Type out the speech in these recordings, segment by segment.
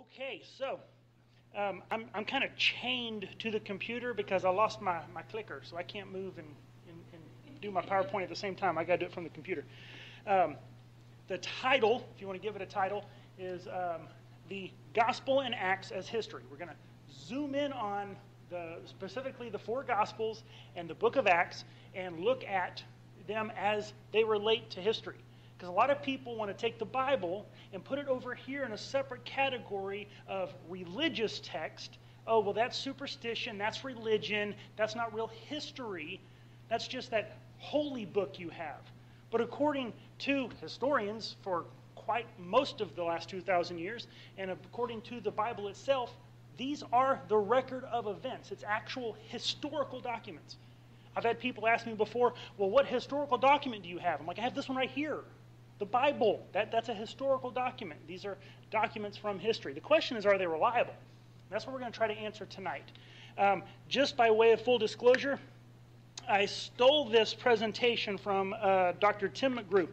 Okay, so um, I'm, I'm kind of chained to the computer because I lost my, my clicker, so I can't move and, and, and do my PowerPoint at the same time. I got to do it from the computer. Um, the title, if you want to give it a title, is um, The Gospel and Acts as History. We're going to zoom in on the, specifically the four Gospels and the book of Acts and look at them as they relate to history. Because a lot of people want to take the Bible and put it over here in a separate category of religious text. Oh, well, that's superstition, that's religion, that's not real history. That's just that holy book you have. But according to historians for quite most of the last 2,000 years, and according to the Bible itself, these are the record of events. It's actual historical documents. I've had people ask me before, well, what historical document do you have? I'm like, I have this one right here. The Bible, that, that's a historical document. These are documents from history. The question is, are they reliable? That's what we're going to try to answer tonight. Um, just by way of full disclosure, I stole this presentation from uh, Dr. Tim McGrew.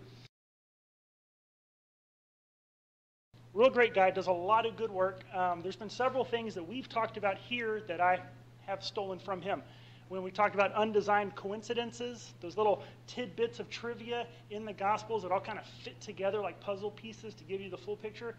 Real great guy, does a lot of good work. Um, there's been several things that we've talked about here that I have stolen from him when we talked about undesigned coincidences, those little tidbits of trivia in the Gospels that all kind of fit together like puzzle pieces to give you the full picture.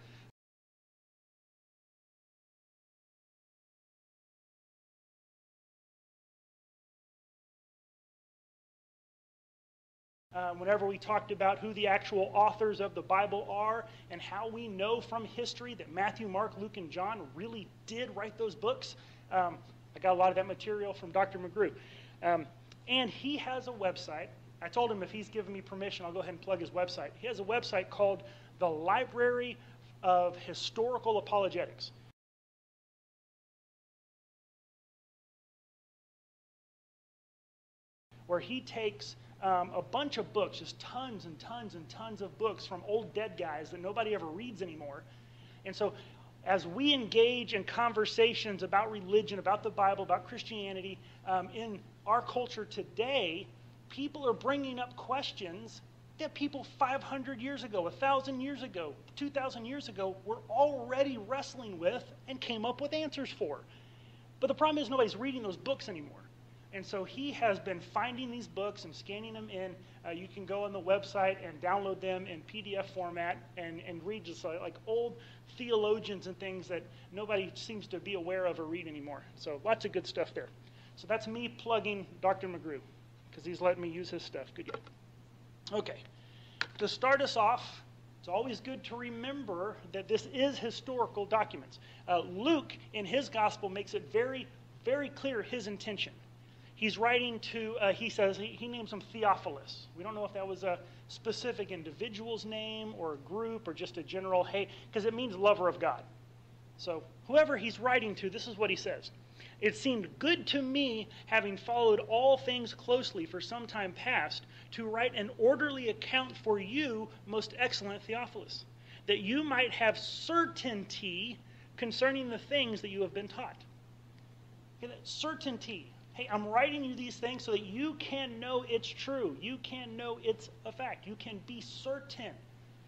Um, whenever we talked about who the actual authors of the Bible are and how we know from history that Matthew, Mark, Luke, and John really did write those books, um, I got a lot of that material from Dr. McGrew. Um, and he has a website. I told him if he's given me permission, I'll go ahead and plug his website. He has a website called the Library of Historical Apologetics. Where he takes um, a bunch of books, just tons and tons and tons of books from old dead guys that nobody ever reads anymore. And so as we engage in conversations about religion, about the Bible, about Christianity um, in our culture today, people are bringing up questions that people 500 years ago, 1,000 years ago, 2,000 years ago were already wrestling with and came up with answers for. But the problem is nobody's reading those books anymore. And so he has been finding these books and scanning them in. Uh, you can go on the website and download them in PDF format and, and read just like, like old theologians and things that nobody seems to be aware of or read anymore. So lots of good stuff there. So that's me plugging Dr. McGrew because he's letting me use his stuff. Good job. Okay. To start us off, it's always good to remember that this is historical documents. Uh, Luke, in his gospel, makes it very, very clear his intention he's writing to, uh, he says, he, he, names him Theophilus. We don't know if that was a specific individual's name or a group or just a general, hey, because it means lover of God. So, whoever he's writing to, this is what he says. It seemed good to me, having followed all things closely for some time past, to write an orderly account for you, most excellent Theophilus, that you might have certainty concerning the things that you have been taught. Okay, certainty hey, I'm writing you these things so that you can know it's true. You can know it's a fact. You can be certain.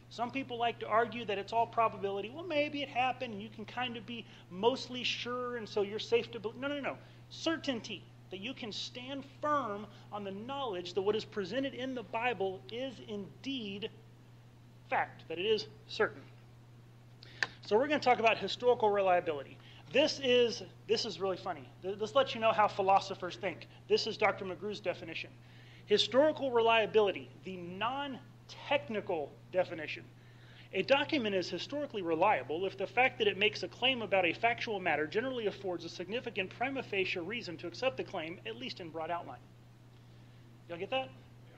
Some people like to argue that it's all probability. Well, maybe it happened, and you can kind of be mostly sure, and so you're safe to believe. No, no, no. Certainty that you can stand firm on the knowledge that what is presented in the Bible is indeed fact, that it is certain. So, we're going to talk about historical reliability. This is, this is really funny. This lets you know how philosophers think. This is Dr. McGrew's definition. Historical reliability, the non technical definition. A document is historically reliable if the fact that it makes a claim about a factual matter generally affords a significant prima facie reason to accept the claim, at least in broad outline. Y'all get that?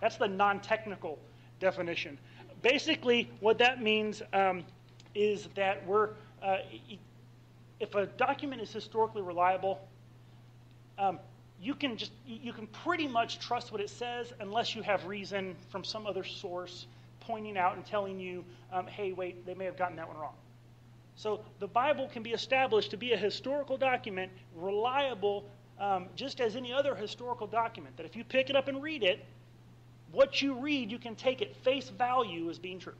That's the non technical definition. Basically, what that means um, is that we're. Uh, if a document is historically reliable, um, you can just you can pretty much trust what it says unless you have reason from some other source pointing out and telling you, um, hey, wait, they may have gotten that one wrong. So the Bible can be established to be a historical document, reliable, um, just as any other historical document. That if you pick it up and read it, what you read, you can take at face value as being true.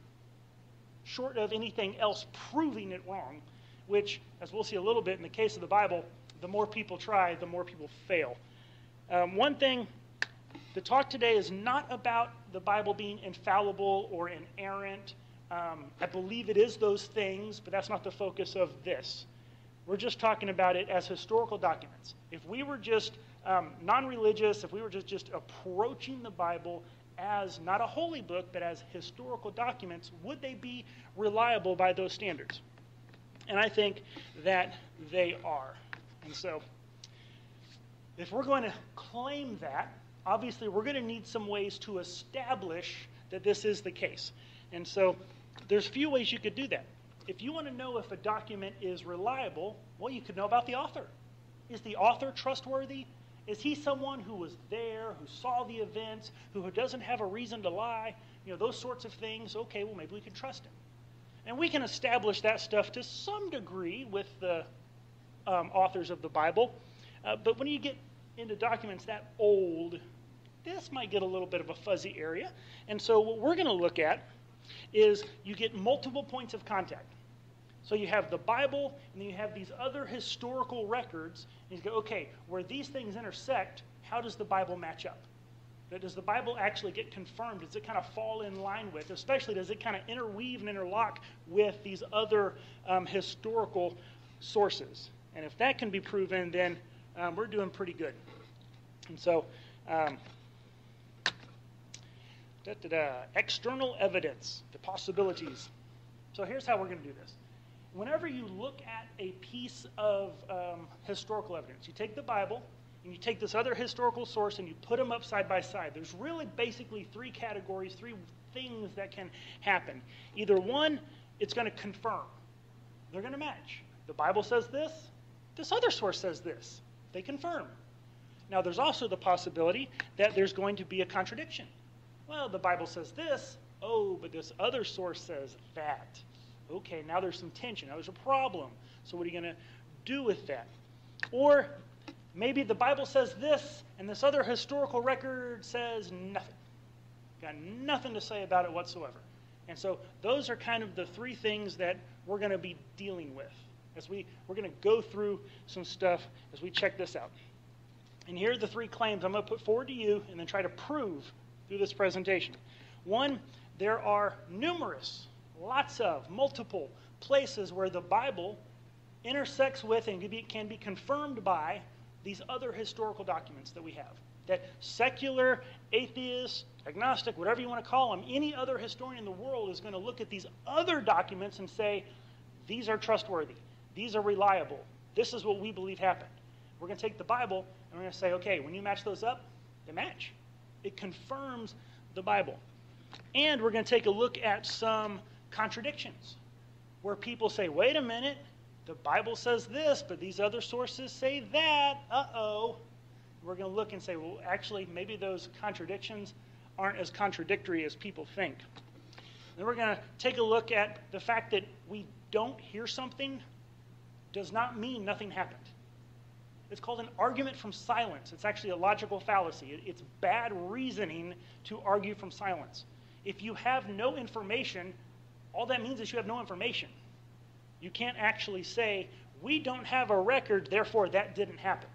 Short of anything else proving it wrong, which, as we'll see a little bit in the case of the Bible, the more people try, the more people fail. Um, one thing, the talk today is not about the Bible being infallible or inerrant. Um, I believe it is those things, but that's not the focus of this. We're just talking about it as historical documents. If we were just um, non religious, if we were just, just approaching the Bible as not a holy book, but as historical documents, would they be reliable by those standards? And I think that they are. And so, if we're going to claim that, obviously we're going to need some ways to establish that this is the case. And so, there's a few ways you could do that. If you want to know if a document is reliable, well, you could know about the author. Is the author trustworthy? Is he someone who was there, who saw the events, who doesn't have a reason to lie? You know, those sorts of things. Okay, well, maybe we can trust him. And we can establish that stuff to some degree with the um, authors of the Bible. Uh, but when you get into documents that old, this might get a little bit of a fuzzy area. And so, what we're going to look at is you get multiple points of contact. So you have the Bible, and then you have these other historical records, and you go, okay, where these things intersect, how does the Bible match up? Does the Bible actually get confirmed? Does it kind of fall in line with, especially does it kind of interweave and interlock with these other um, historical sources? And if that can be proven, then um, we're doing pretty good. And so, um, da, da, da, external evidence, the possibilities. So here's how we're going to do this whenever you look at a piece of um, historical evidence, you take the Bible and you take this other historical source and you put them up side by side. There's really basically three categories, three things that can happen. Either one, it's going to confirm, they're going to match. The Bible says this, this other source says this. They confirm. Now, there's also the possibility that there's going to be a contradiction. Well, the Bible says this, oh, but this other source says that. Okay, now there's some tension. Now there's a problem. So what are you going to do with that? Or maybe the Bible says this, and this other historical record says nothing. Got nothing to say about it whatsoever. And so those are kind of the three things that we're going to be dealing with as we we're going to go through some stuff as we check this out. And here are the three claims I'm going to put forward to you and then try to prove through this presentation. One, there are numerous lots of, multiple places where the Bible intersects with and can be confirmed by these other historical documents that we have. That secular, atheist, agnostic, whatever you want to call them, any other historian in the world is going to look at these other documents and say, these are trustworthy, these are reliable, this is what we believe happened. We're going to take the Bible and we're going to say, okay, when you match those up, they match. It confirms the Bible. And we're going to take a look at some contradictions where people say, wait a minute, the Bible says this, but these other sources say that. Uh oh. We're going to look and say, well, actually, maybe those contradictions aren't as contradictory as people think. Then we're going to take a look at the fact that we don't hear something does not mean nothing happened. It's called an argument from silence. It's actually a logical fallacy. It's bad reasoning to argue from silence. If you have no information, all that means is you have no information. You can't actually say, we don't have a record, therefore that didn't happen.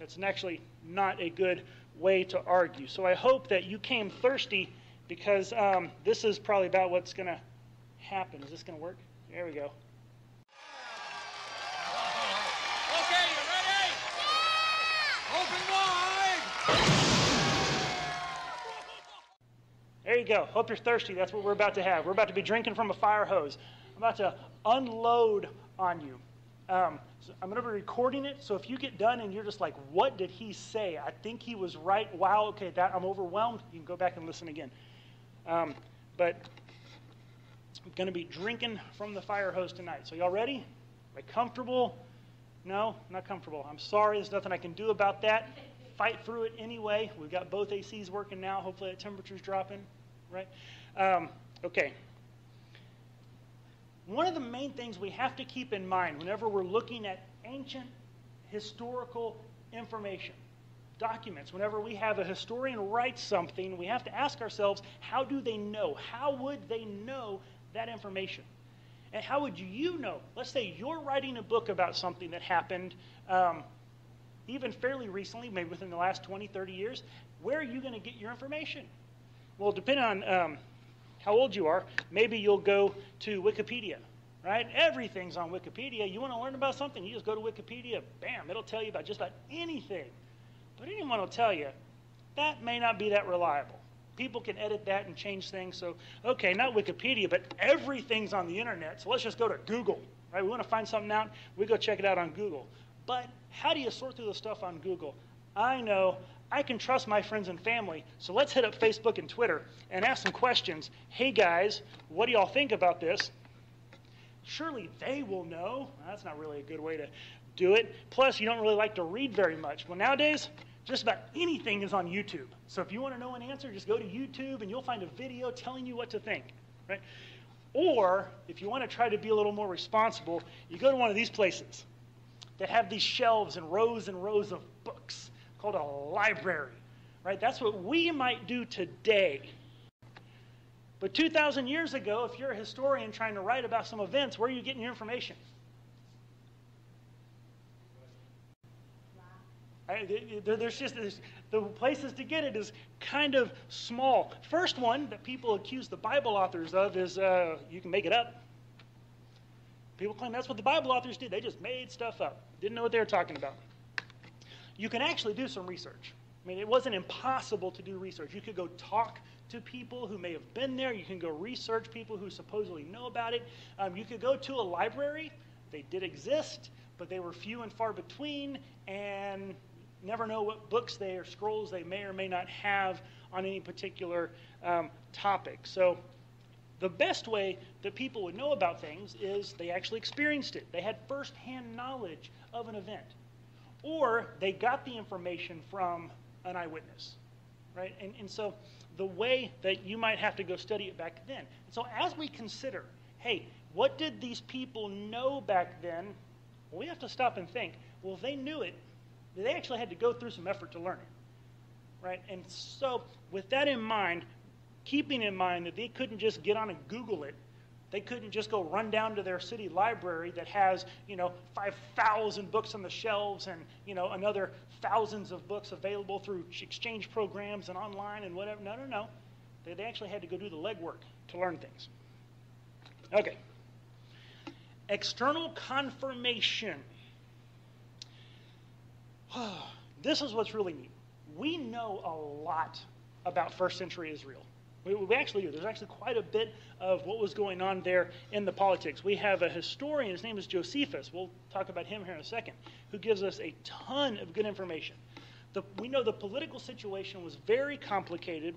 That's actually not a good way to argue. So I hope that you came thirsty because um, this is probably about what's going to happen. Is this going to work? There we go. Okay, you ready? Yeah! Open wide! There you go. Hope you're thirsty. That's what we're about to have. We're about to be drinking from a fire hose. I'm about to unload on you. Um, so I'm going to be recording it. So if you get done and you're just like, "What did he say?" I think he was right. Wow. Okay, that I'm overwhelmed. You can go back and listen again. Um, but I'm going to be drinking from the fire hose tonight. So y'all ready? Are you comfortable? No, not comfortable. I'm sorry. There's nothing I can do about that. Fight through it anyway. We've got both ACs working now. Hopefully, the temperature's dropping right? Um, okay. One of the main things we have to keep in mind whenever we're looking at ancient historical information, documents, whenever we have a historian write something, we have to ask ourselves, how do they know? How would they know that information? And how would you know? Let's say you're writing a book about something that happened um, even fairly recently, maybe within the last 20, 30 years. Where are you going to get your information? Well, depending on um, how old you are, maybe you'll go to Wikipedia, right? Everything's on Wikipedia. You want to learn about something, you just go to Wikipedia, bam, it'll tell you about just about anything. But anyone will tell you that may not be that reliable. People can edit that and change things. So, okay, not Wikipedia, but everything's on the internet. So let's just go to Google, right? We want to find something out, we go check it out on Google. But how do you sort through the stuff on Google? I know I can trust my friends and family, so let's hit up Facebook and Twitter and ask some questions. Hey guys, what do y'all think about this? Surely they will know. That's not really a good way to do it. Plus, you don't really like to read very much. Well, nowadays, just about anything is on YouTube. So if you want to know an answer, just go to YouTube and you'll find a video telling you what to think, right? Or if you want to try to be a little more responsible, you go to one of these places that have these shelves and rows and rows of books called a library, right? That's what we might do today. But 2,000 years ago, if you're a historian trying to write about some events, where are you getting your information? There's just there's, the places to get it is kind of small. First one that people accuse the Bible authors of is uh, you can make it up. People claim that's what the Bible authors did. They just made stuff up. Didn't know what they were talking about. You can actually do some research. I mean, it wasn't impossible to do research. You could go talk to people who may have been there. You can go research people who supposedly know about it. Um, you could go to a library. They did exist, but they were few and far between, and never know what books they or scrolls they may or may not have on any particular um, topic. So, the best way that people would know about things is they actually experienced it. They had firsthand knowledge of an event, or they got the information from an eyewitness, right? And, and so, the way that you might have to go study it back then. And so, as we consider, hey, what did these people know back then? Well, we have to stop and think. Well, if they knew it they actually had to go through some effort to learn it. Right? And so, with that in mind, keeping in mind that they couldn't just get on and Google it, they couldn't just go run down to their city library that has, you know, 5,000 books on the shelves and, you know, another thousands of books available through exchange programs and online and whatever. No, no, no. They, they actually had to go do the legwork to learn things. Okay. External confirmation. this is what's really neat. We know a lot about first century Israel. We, we, actually do. There's actually quite a bit of what was going on there in the politics. We have a historian, his name is Josephus. We'll talk about him here in a second, who gives us a ton of good information. The, we know the political situation was very complicated,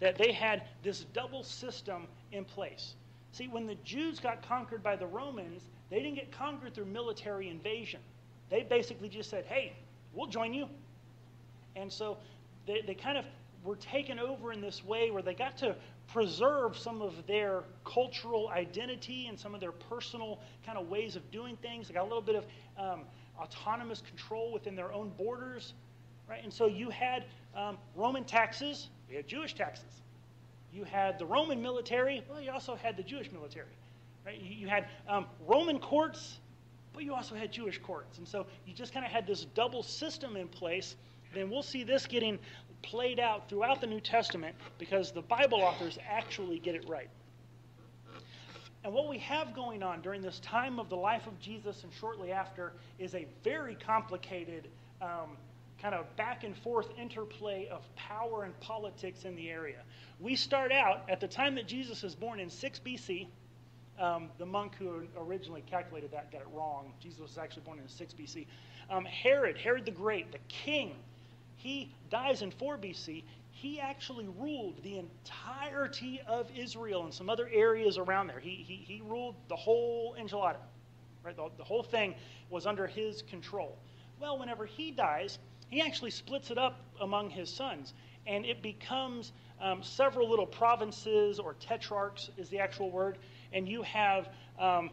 that they had this double system in place. See, when the Jews got conquered by the Romans, they didn't get conquered through military invasion. They basically just said, hey, we'll join you. And so they, they kind of were taken over in this way where they got to preserve some of their cultural identity and some of their personal kind of ways of doing things. They got a little bit of um, autonomous control within their own borders, right? And so you had um, Roman taxes, you had Jewish taxes. You had the Roman military, well, you also had the Jewish military, right? You, you had um, Roman courts, but you also had Jewish courts. And so you just kind of had this double system in place. Then we'll see this getting played out throughout the New Testament because the Bible authors actually get it right. And what we have going on during this time of the life of Jesus and shortly after is a very complicated um, kind of back and forth interplay of power and politics in the area. We start out at the time that Jesus is born in 6 BC. Um, the monk who originally calculated that got it wrong. Jesus was actually born in 6 BC. Um, Herod, Herod the Great, the king, he dies in 4 BC. He actually ruled the entirety of Israel and some other areas around there. He, he, he ruled the whole enchilada. Right? The, the whole thing was under his control. Well, whenever he dies, he actually splits it up among his sons, and it becomes um, several little provinces or tetrarchs is the actual word and you have um,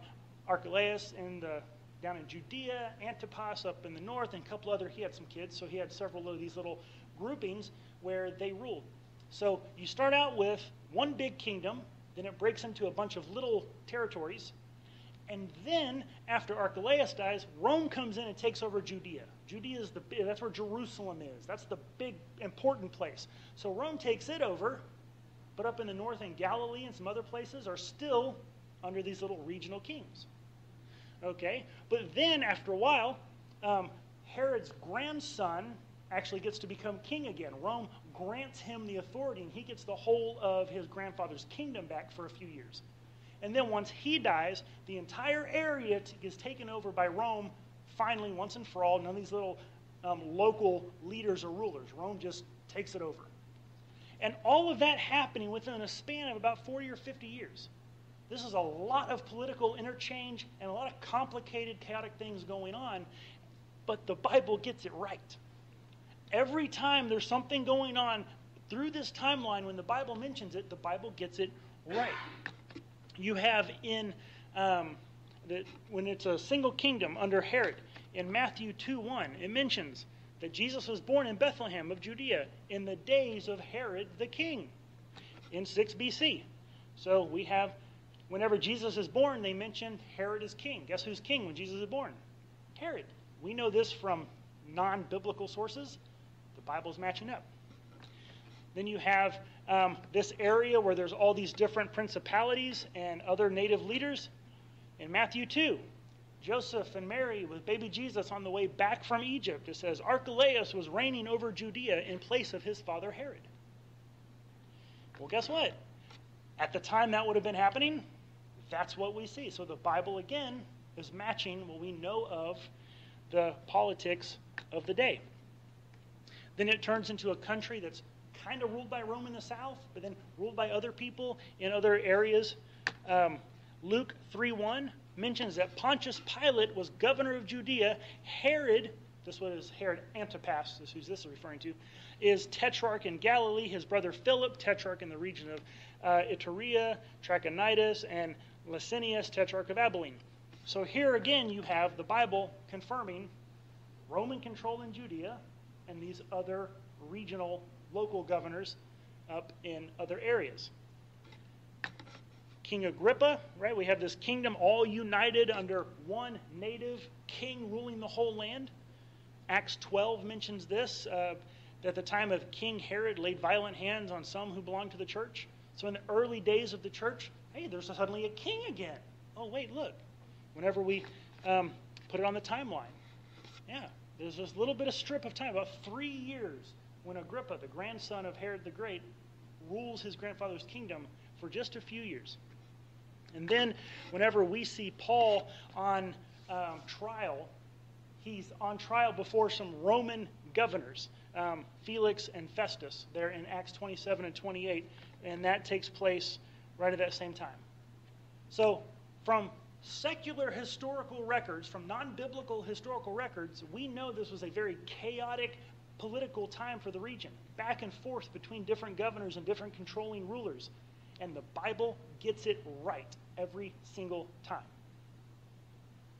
Archelaus in the, down in Judea, Antipas up in the north, and a couple other, he had some kids, so he had several of these little groupings where they ruled. So you start out with one big kingdom, then it breaks into a bunch of little territories, And then, after Archelaus dies, Rome comes in and takes over Judea. Judea is the that's where Jerusalem is. That's the big important place. So Rome takes it over, but up in the north in Galilee and some other places are still under these little regional kings. Okay, but then after a while, um, Herod's grandson actually gets to become king again. Rome grants him the authority, and he gets the whole of his grandfather's kingdom back for a few years. And then once he dies, the entire area t- is taken over by Rome, finally, once and for all. None of these little um, local leaders or rulers. Rome just takes it over. And all of that happening within a span of about 40 or 50 years. This is a lot of political interchange and a lot of complicated, chaotic things going on, but the Bible gets it right. Every time there's something going on through this timeline, when the Bible mentions it, the Bible gets it right you have in um, when it's a single kingdom under Herod in Matthew 2 1, it mentions that Jesus was born in Bethlehem of Judea in the days of Herod the king in 6 BC. So we have, whenever Jesus is born, they mention Herod is king. Guess who's king when Jesus is born? Herod. We know this from non biblical sources. The Bible's matching up. Then you have um, this area where there's all these different principalities and other native leaders. In Matthew 2, Joseph and Mary with baby Jesus on the way back from Egypt, it says Archelaus was reigning over Judea in place of his father Herod. Well, guess what? At the time that would have been happening, that's what we see. So the Bible, again, is matching what we know of the politics of the day. Then it turns into a country that's kind of ruled by Rome in the south, but then ruled by other people in other areas. Um, Luke 3:1 mentions that Pontius Pilate was governor of Judea. Herod, this was Herod Antipas, this who this is referring to, is tetrarch in Galilee. His brother Philip, tetrarch in the region of uh, Iturea, Trachonitis, and Lysanias, tetrarch of Abilene. So here again, you have the Bible confirming Roman control in Judea and these other regional local governors up in other areas. King Agrippa, right? We have this kingdom all united under one native king ruling the whole land. Acts 12 mentions this uh, the time of King Herod laid violent hands on some who belonged to the church. So in the early days of the church, hey, there's suddenly a king again. Oh, wait, look. Whenever we um, put it on the timeline, yeah, there's this little bit of strip of time, about three years when Agrippa, the grandson of Herod the Great, rules his grandfather's kingdom for just a few years. And then, whenever we see Paul on um, trial, he's on trial before some Roman governors, um, Felix and Festus, there in Acts 27 and 28, and that takes place right at that same time. So, from secular historical records, from non biblical historical records, we know this was a very chaotic, political time for the region, back and forth between different governors and different controlling rulers. And the Bible gets it right every single time.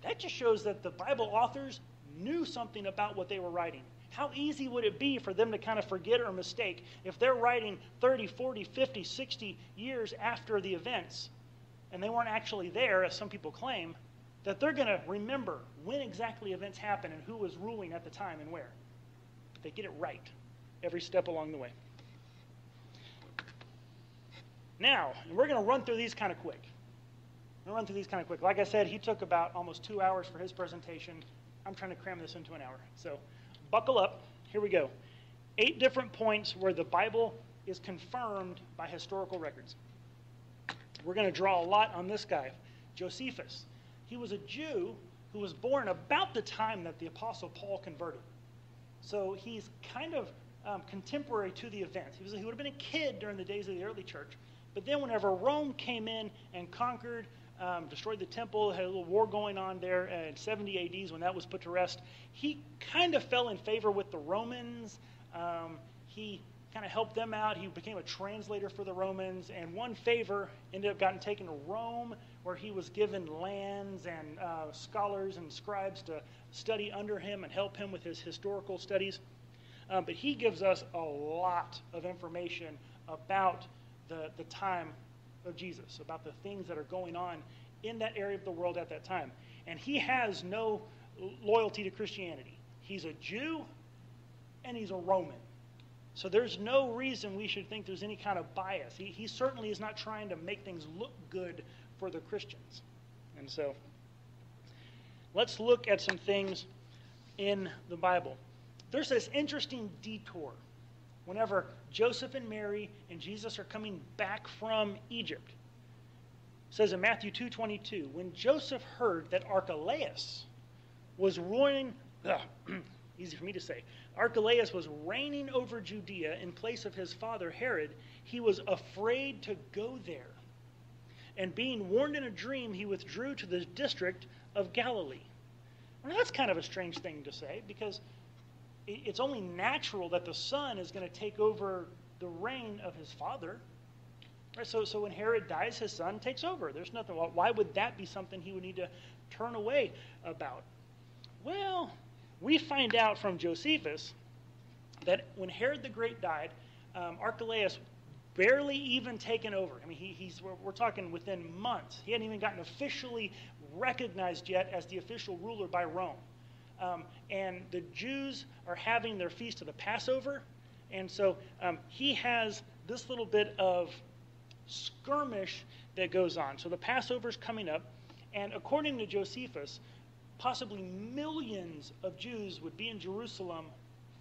That just shows that the Bible authors knew something about what they were writing. How easy would it be for them to kind of forget or mistake if they're writing 30, 40, 50, 60 years after the events and they weren't actually there, as some people claim, that they're going to remember when exactly events happened and who was ruling at the time and where? But They get it right every step along the way. Now, we're going to run through these kind of quick. To run through these kind of quick. Like I said, he took about almost two hours for his presentation. I'm trying to cram this into an hour. So buckle up. Here we go. Eight different points where the Bible is confirmed by historical records. We're going to draw a lot on this guy, Josephus. He was a Jew who was born about the time that the Apostle Paul converted. So he's kind of um, contemporary to the events. He, was, he would have been a kid during the days of the early church. But then, whenever Rome came in and conquered, um, destroyed the temple, had a little war going on there in 70 ADs when that was put to rest, he kind of fell in favor with the Romans. Um, he kind of helped them out. He became a translator for the Romans, and one favor ended up getting taken to Rome, where he was given lands and uh, scholars and scribes to study under him and help him with his historical studies. Um, but he gives us a lot of information about the, the time of Jesus, about the things that are going on in that area of the world at that time. And he has no loyalty to Christianity. He's a Jew and he's a Roman. So there's no reason we should think there's any kind of bias. He, he certainly is not trying to make things look good for the Christians. And so let's look at some things in the Bible. There's this interesting detour whenever Joseph and Mary and Jesus are coming back from Egypt. It says in Matthew 2:22, when Joseph heard that Archelaus was ruling, ugh, easy for me to say, Archelaus was reigning over Judea in place of his father Herod, he was afraid to go there. And being warned in a dream, he withdrew to the district of Galilee. Well, that's kind of a strange thing to say because it's only natural that the son is going to take over the reign of his father. Right? So, so when Herod dies, his son takes over. There's nothing. Why would that be something he would need to turn away about? Well, we find out from Josephus that when Herod the Great died, um, Archelaus barely even taken over. I mean, he, he's we're, we're, talking within months. He hadn't even gotten officially recognized yet as the official ruler by Rome. Um, and the Jews are having their feast of the Passover. And so um, he has this little bit of skirmish that goes on. So the Passover's coming up. And according to Josephus, possibly millions of Jews would be in Jerusalem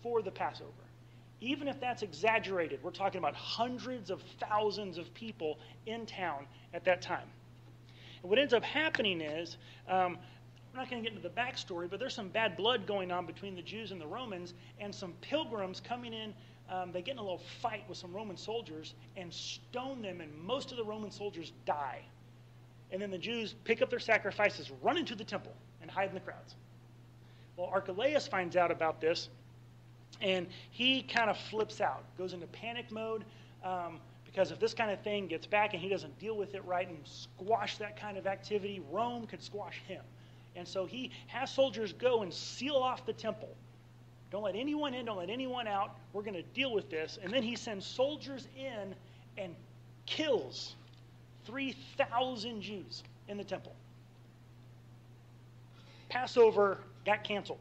for the Passover. Even if that's exaggerated, we're talking about hundreds of thousands of people in town at that time. And what ends up happening is um, we're not going to get into the backstory, but there's some bad blood going on between the Jews and the Romans, and some pilgrims coming in. Um, they get in a little fight with some Roman soldiers and stone them, and most of the Roman soldiers die. And then the Jews pick up their sacrifices, run into the temple, and hide in the crowds. Well, Archelaus finds out about this, and he kind of flips out, goes into panic mode. Um, because if this kind of thing gets back and he doesn't deal with it right and squash that kind of activity, Rome could squash him. And so he has soldiers go and seal off the temple. Don't let anyone in, don't let anyone out. We're going to deal with this. And then he sends soldiers in and kills 3,000 Jews in the temple. Passover got canceled.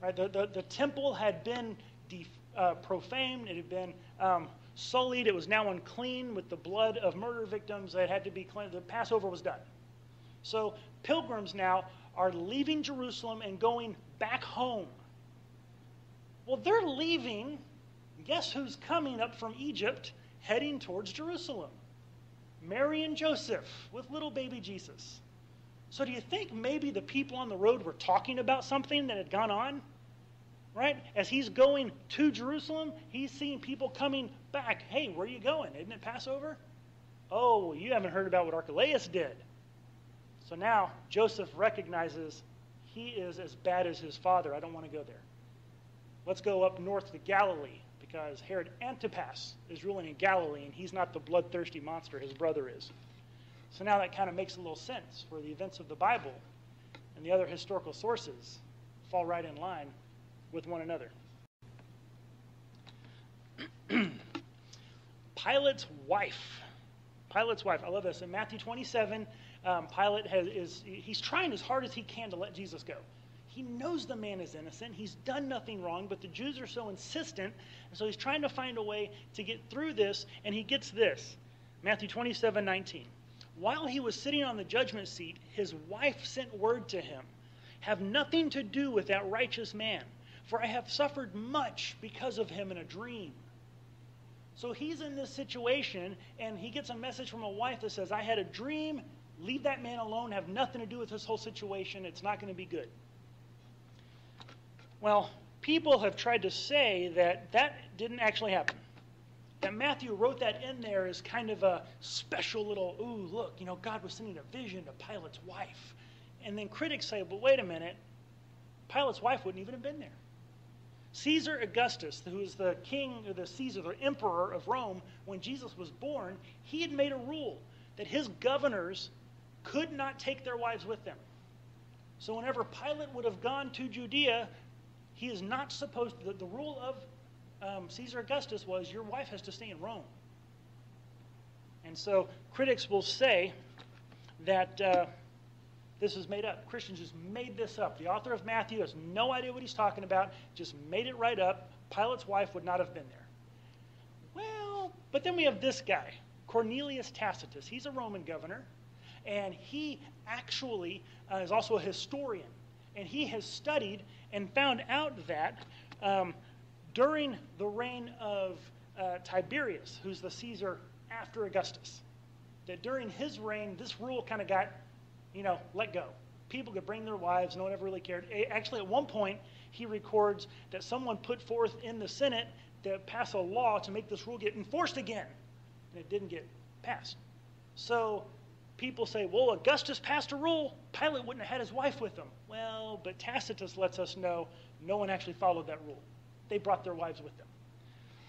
Right? The, the, the temple had been def, uh, profaned, it had been um, sullied, it was now unclean with the blood of murder victims that had to be cleansed. The Passover was done. So pilgrims now are leaving Jerusalem and going back home. Well, they're leaving. Guess who's coming up from Egypt heading towards Jerusalem? Mary and Joseph with little baby Jesus. So, do you think maybe the people on the road were talking about something that had gone on? Right? As he's going to Jerusalem, he's seeing people coming back. Hey, where are you going? Isn't it Passover? Oh, you haven't heard about what Archelaus did. So now Joseph recognizes he is as bad as his father. I don't want to go there. Let's go up north to Galilee because Herod Antipas is ruling in Galilee and he's not the bloodthirsty monster his brother is. So now that kind of makes a little sense where the events of the Bible and the other historical sources fall right in line with one another. Pilate's wife. Pilate's wife. I love this. In Matthew 27, um, Pilate has, is he's trying as hard as he can to let Jesus go. He knows the man is innocent. He's done nothing wrong, but the Jews are so insistent, and so he's trying to find a way to get through this, and he gets this. Matthew 27, 19. While he was sitting on the judgment seat, his wife sent word to him, Have nothing to do with that righteous man, for I have suffered much because of him in a dream. So he's in this situation, and he gets a message from a wife that says, I had a dream, Leave that man alone, have nothing to do with this whole situation. It's not going to be good. Well, people have tried to say that that didn't actually happen. That Matthew wrote that in there as kind of a special little, ooh, look, you know, God was sending a vision to Pilate's wife. And then critics say, but wait a minute, Pilate's wife wouldn't even have been there. Caesar Augustus, who was the king, or the Caesar, the emperor of Rome, when Jesus was born, he had made a rule that his governors could not take their wives with them. So whenever Pilate would have gone to Judea, he is not supposed to, the, rule of um, Caesar Augustus was your wife has to stay in Rome. And so critics will say that uh, this is made up. Christians just made this up. The author of Matthew has no idea what he's talking about, just made it right up. Pilate's wife would not have been there. Well, but then we have this guy, Cornelius Tacitus. He's a Roman governor, and he actually uh, is also a historian. And he has studied and found out that um, during the reign of uh, Tiberius, who's the Caesar after Augustus, that during his reign, this rule kind of got, you know, let go. People could bring their wives, no one ever really cared. Actually, at one point, he records that someone put forth in the Senate to pass a law to make this rule get enforced again. And it didn't get passed. So people say, well, Augustus passed a rule. Pilate wouldn't have had his wife with him. Well, but Tacitus lets us know no one actually followed that rule. They brought their wives with them.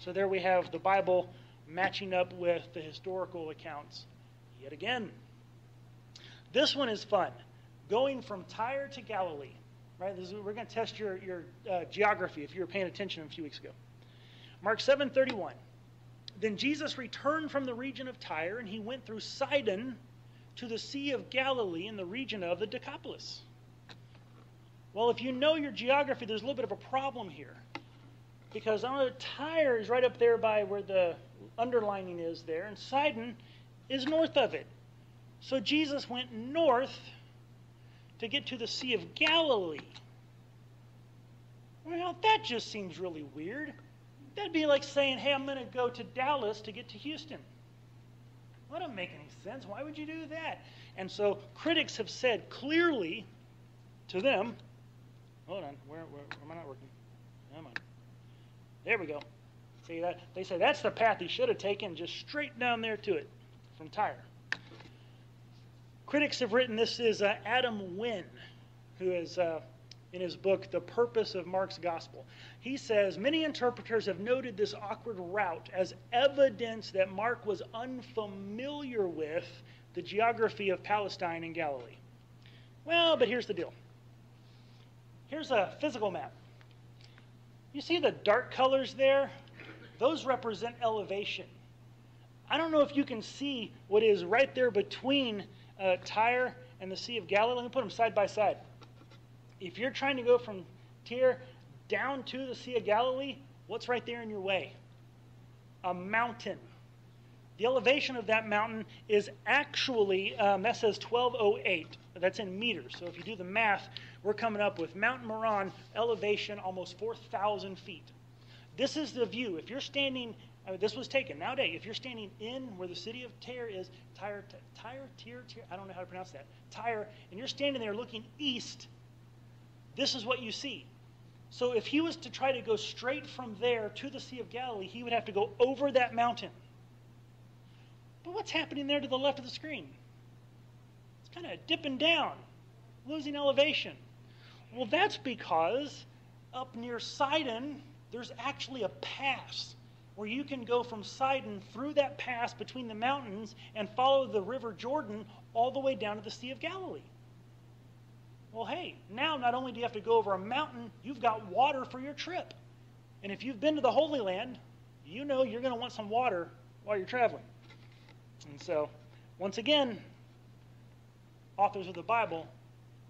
So there we have the Bible matching up with the historical accounts yet again. This one is fun. Going from Tyre to Galilee. Right? Is, we're going to test your, your uh, geography if you were paying attention a few weeks ago. Mark 7:31. Then Jesus returned from the region of Tyre and he went through Sidon to the Sea of Galilee in the region of the Decapolis. Well, if you know your geography, there's a little bit of a problem here. Because I know Tyre is right up there by where the underlining is there, and Sidon is north of it. So Jesus went north to get to the Sea of Galilee. Well, that just seems really weird. That'd be like saying, hey, I'm going to go to Dallas to get to Houston. That doesn't make any sense. Why would you do that? And so critics have said clearly to them, hold on, where, where, where am I not working? Come on. There we go. See that? They say that's the path he should have taken, just straight down there to it from Tyre. Critics have written this is uh, Adam Winn, who is uh, in his book, The Purpose of Mark's Gospel. He says many interpreters have noted this awkward route as evidence that Mark was unfamiliar with the geography of Palestine and Galilee. Well, but here's the deal. Here's a physical map. You see the dark colors there? Those represent elevation. I don't know if you can see what is right there between uh, Tyre and the Sea of Galilee. Let me put them side by side if you're trying to go from Tyre down to the Sea of Galilee, what's right there in your way? A mountain. The elevation of that mountain is actually, um, that says 1208. That's in meters. So if you do the math, we're coming up with Mount Meron elevation almost 4,000 feet. This is the view. If you're standing, I mean, this was taken nowadays. If you're standing in where the city of Tyre is, Tyre, Tyre, Tyre, Tyre, I don't know how to pronounce that, Tyre, and you're standing there looking east, this is what you see. So if he was to try to go straight from there to the Sea of Galilee, he would have to go over that mountain. But what's happening there to the left of the screen? It's kind of dipping down, losing elevation. Well, that's because up near Sidon, there's actually a pass where you can go from Sidon through that pass between the mountains and follow the River Jordan all the way down to the Sea of Galilee. Well, hey, now not only do you have to go over a mountain, you've got water for your trip. And if you've been to the Holy Land, you know you're going to want some water while you're traveling. And so, once again, authors of the Bible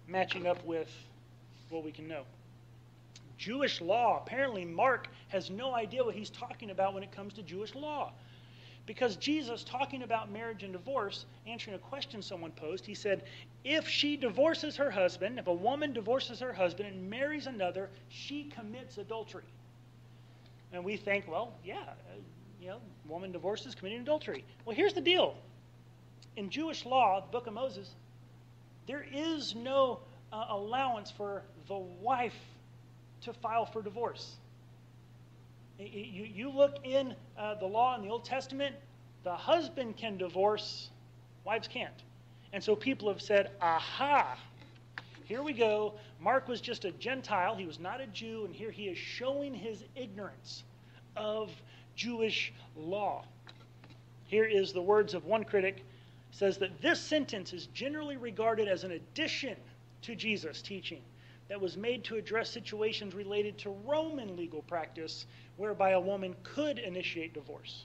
matching up with what we can know. Jewish law. Apparently, Mark has no idea what he's talking about when it comes to Jewish law. Because Jesus, talking about marriage and divorce, answering a question someone posed, he said, If she divorces her husband, if a woman divorces her husband and marries another, she commits adultery. And we think, well, yeah, you know, woman divorces committing adultery. Well, here's the deal. In Jewish law, the book of Moses, there is no uh, allowance for the wife to file for divorce. You, you look in uh, the law in the Old Testament, the husband can divorce, wives can't. And so people have said, aha, here we go. Mark was just a Gentile, he was not a Jew, and here he is showing his ignorance of Jewish law. Here is the words of one critic says that this sentence is generally regarded as an addition to Jesus' teaching that was made to address situations related to Roman legal practice whereby a woman could initiate divorce.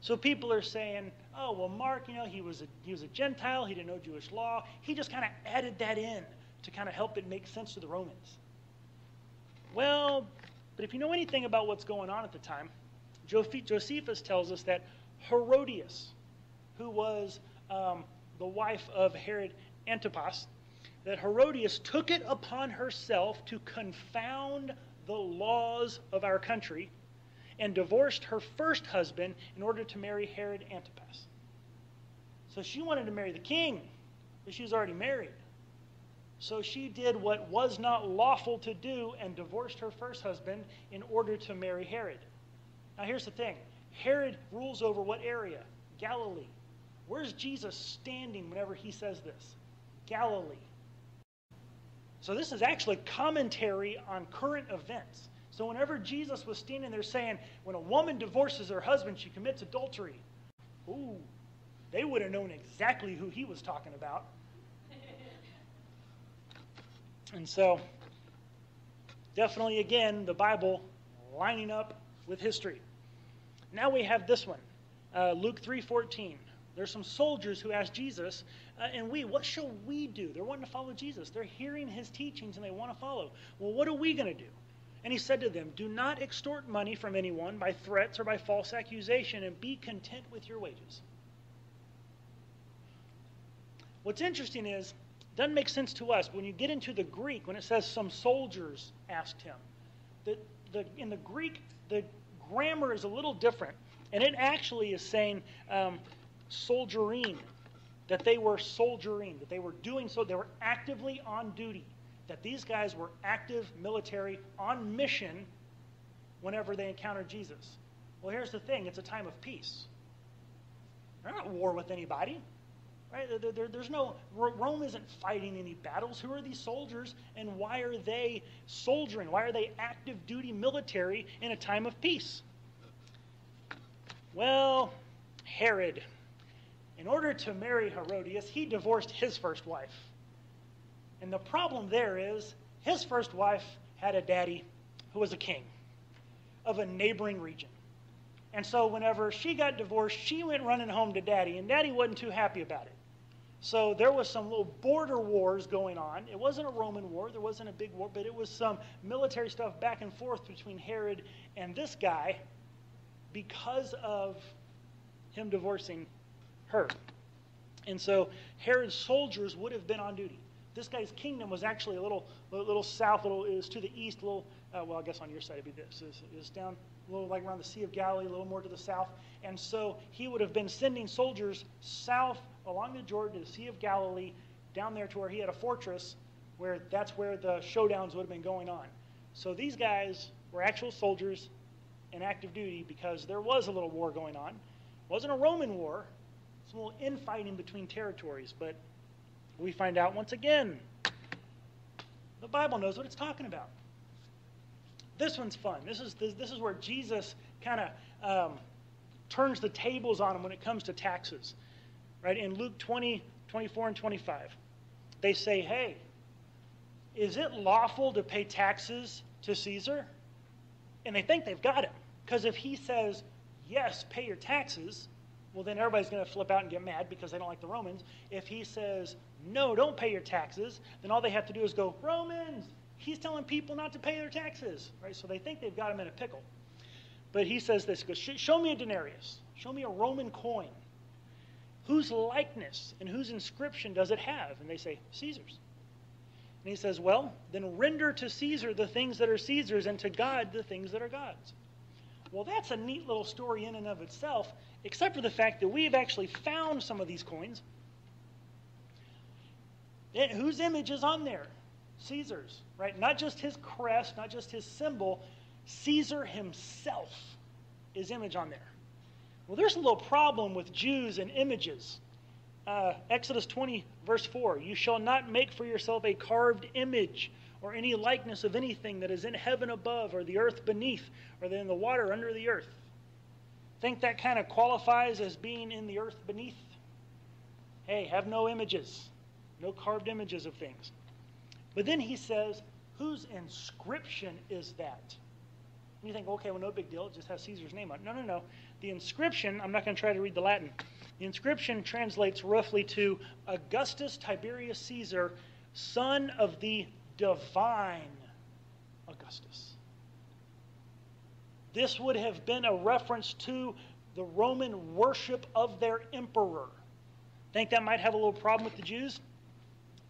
So people are saying, oh, well, Mark, you know, he was a, he was a Gentile, he didn't know Jewish law. He just kind of added that in to kind of help it make sense to the Romans. Well, but if you know anything about what's going on at the time, Josephus tells us that Herodias, who was um, the wife of Herod Antipas, that Herodias took it upon herself to confound the laws of our country and divorced her first husband in order to marry Herod Antipas. So she wanted to marry the king, but she was already married. So she did what was not lawful to do and divorced her first husband in order to marry Herod. Now, here's the thing Herod rules over what area? Galilee. Where's Jesus standing whenever he says this? Galilee. So, this is actually commentary on current events. So, whenever Jesus was standing there saying, when a woman divorces her husband, she commits adultery, ooh, they would have known exactly who he was talking about. and so, definitely, again, the Bible lining up with history. Now we have this one, uh, Luke 3:14. There's some soldiers who ask Jesus, uh, and we, what shall we do? They're wanting to follow Jesus. They're hearing his teachings and they want to follow. Well, what are we going to do? And he said to them, Do not extort money from anyone by threats or by false accusation, and be content with your wages. What's interesting is, doesn't make sense to us. But when you get into the Greek, when it says some soldiers asked him, the, the, in the Greek, the grammar is a little different. And it actually is saying um, soldiering, that they were soldiering, that they were doing so, they were actively on duty, that these guys were active military on mission whenever they encountered Jesus. Well, here's the thing it's a time of peace. They're not at war with anybody. Right? There, there, there's no, Rome isn't fighting any battles. Who are these soldiers and why are they soldiering? Why are they active duty military in a time of peace? Well, Herod, in order to marry Herodias, he divorced his first wife. And the problem there is his first wife had a daddy who was a king of a neighboring region. And so whenever she got divorced, she went running home to daddy, and daddy wasn't too happy about it. So there was some little border wars going on. It wasn't a Roman war, there wasn't a big war, but it was some military stuff back and forth between Herod and this guy because of him divorcing her. And so Herod's soldiers would have been on duty. This guy's kingdom was actually a little, little south, a little is to the east, a little. Uh, well, I guess on your side it'd be this. Is, is down a little like around the Sea of Galilee, a little more to the south. And so he would have been sending soldiers south along the Jordan to the Sea of Galilee, down there to where he had a fortress, where that's where the showdowns would have been going on. So these guys were actual soldiers in active duty because there was a little war going on. It wasn't a Roman war, it's a little infighting between territories, but we find out once again the Bible knows what it's talking about. This one's fun. This is, this, this is where Jesus kind of um, turns the tables on them when it comes to taxes right? In Luke 20, 24, and 25, they say, hey, is it lawful to pay taxes to Caesar? And they think they've got him. Because if he says, yes, pay your taxes, well, then everybody's going to flip out and get mad because they don't like the Romans. If he says, no, don't pay your taxes, then all they have to do is go, Romans, he's telling people not to pay their taxes, right? So they think they've got him in a pickle. But he says this, show me a denarius. Show me a Roman coin whose likeness and whose inscription does it have? And they say, Caesar's. And he says, Well, then render to Caesar the things that are Caesar's and to God the things that are God's. Well, that's a neat little story in and of itself, except for the fact that we have actually found some of these coins. It, whose image is on there? Caesar's, right? Not just his crest, not just his symbol. Caesar himself is image on there. Well, there's a little problem with Jews and images. Uh, Exodus 20, verse 4 You shall not make for yourself a carved image or any likeness of anything that is in heaven above or the earth beneath or in the water under the earth. Think that kind of qualifies as being in the earth beneath? Hey, have no images, no carved images of things. But then he says, Whose inscription is that? And you think, okay, well, no big deal. It just has Caesar's name on it. No, no, no. The inscription, I'm not going to try to read the Latin. The inscription translates roughly to Augustus Tiberius Caesar, son of the divine Augustus. This would have been a reference to the Roman worship of their emperor. Think that might have a little problem with the Jews?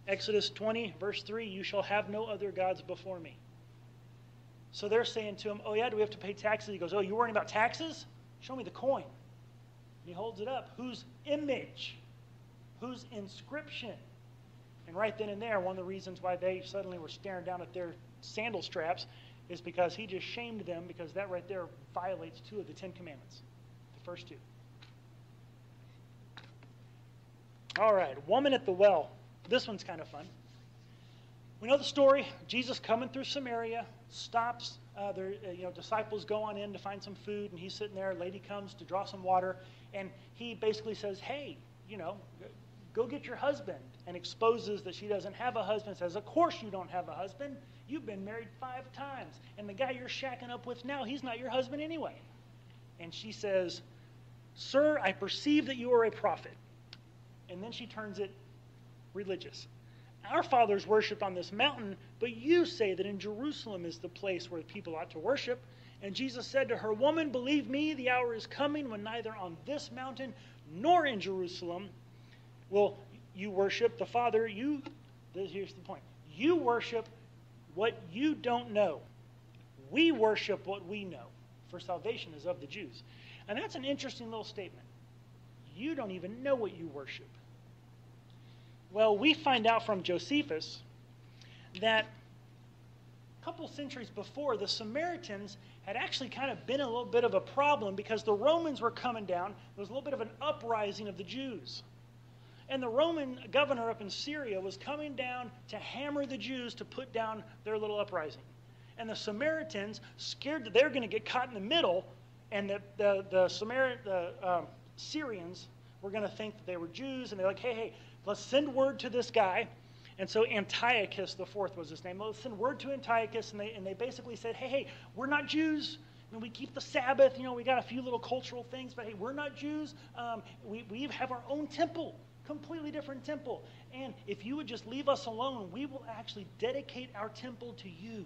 Exodus 20, verse 3 You shall have no other gods before me. So they're saying to him, Oh, yeah, do we have to pay taxes? He goes, Oh, you're worrying about taxes? Show me the coin. And he holds it up. Whose image? Whose inscription? And right then and there, one of the reasons why they suddenly were staring down at their sandal straps is because he just shamed them because that right there violates two of the Ten Commandments, the first two. All right, woman at the well. This one's kind of fun. We know the story. Jesus coming through Samaria, stops. Uh, uh, you know disciples go on in to find some food, and he's sitting there. A lady comes to draw some water, and he basically says, "Hey, you know, go get your husband," and exposes that she doesn't have a husband. Says, "Of course you don't have a husband. You've been married five times, and the guy you're shacking up with now, he's not your husband anyway." And she says, "Sir, I perceive that you are a prophet." And then she turns it religious. Our fathers worshipped on this mountain, but you say that in Jerusalem is the place where people ought to worship. And Jesus said to her, Woman, believe me, the hour is coming when neither on this mountain nor in Jerusalem will you worship the Father. You, here's the point. You worship what you don't know. We worship what we know, for salvation is of the Jews. And that's an interesting little statement. You don't even know what you worship. Well, we find out from Josephus that a couple centuries before, the Samaritans had actually kind of been a little bit of a problem because the Romans were coming down. There was a little bit of an uprising of the Jews. And the Roman governor up in Syria was coming down to hammer the Jews to put down their little uprising. And the Samaritans, scared that they're going to get caught in the middle, and the, the, the, Samar- the um, Syrians were going to think that they were Jews, and they're like, hey, hey, let's send word to this guy. And so Antiochus the fourth was his name. Let's send word to Antiochus, and they, and they basically said, hey, hey, we're not Jews. I mean, we keep the Sabbath. You know, we got a few little cultural things, but hey, we're not Jews. Um, we, we have our own temple, completely different temple. And if you would just leave us alone, we will actually dedicate our temple to you.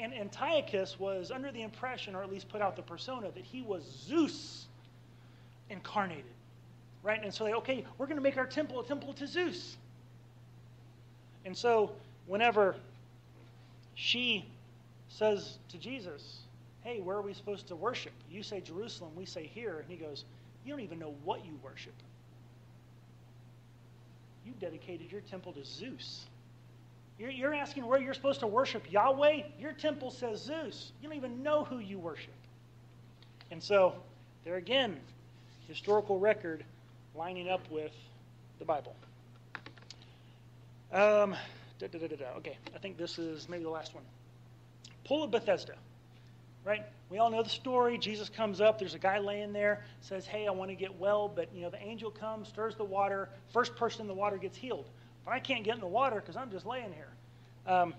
And Antiochus was under the impression, or at least put out the persona, that he was Zeus incarnated. Right? And so they, okay, we're going to make our temple a temple to Zeus. And so whenever she says to Jesus, hey, where are we supposed to worship? You say Jerusalem, we say here. And he goes, you don't even know what you worship. You dedicated your temple to Zeus. You're, you're, asking where you're supposed to worship Yahweh? Your temple says Zeus. You don't even know who you worship. And so, there again, historical record lining up with the Bible. Um, da, da, da, okay, I think this is maybe the last one. Pool of Bethesda, right? We all know the story. Jesus comes up. There's a guy laying there, says, "Hey, I want to get well," but you know the angel comes, stirs the water. First person in the water gets healed, but I can't get in the water because I'm just laying here. Um,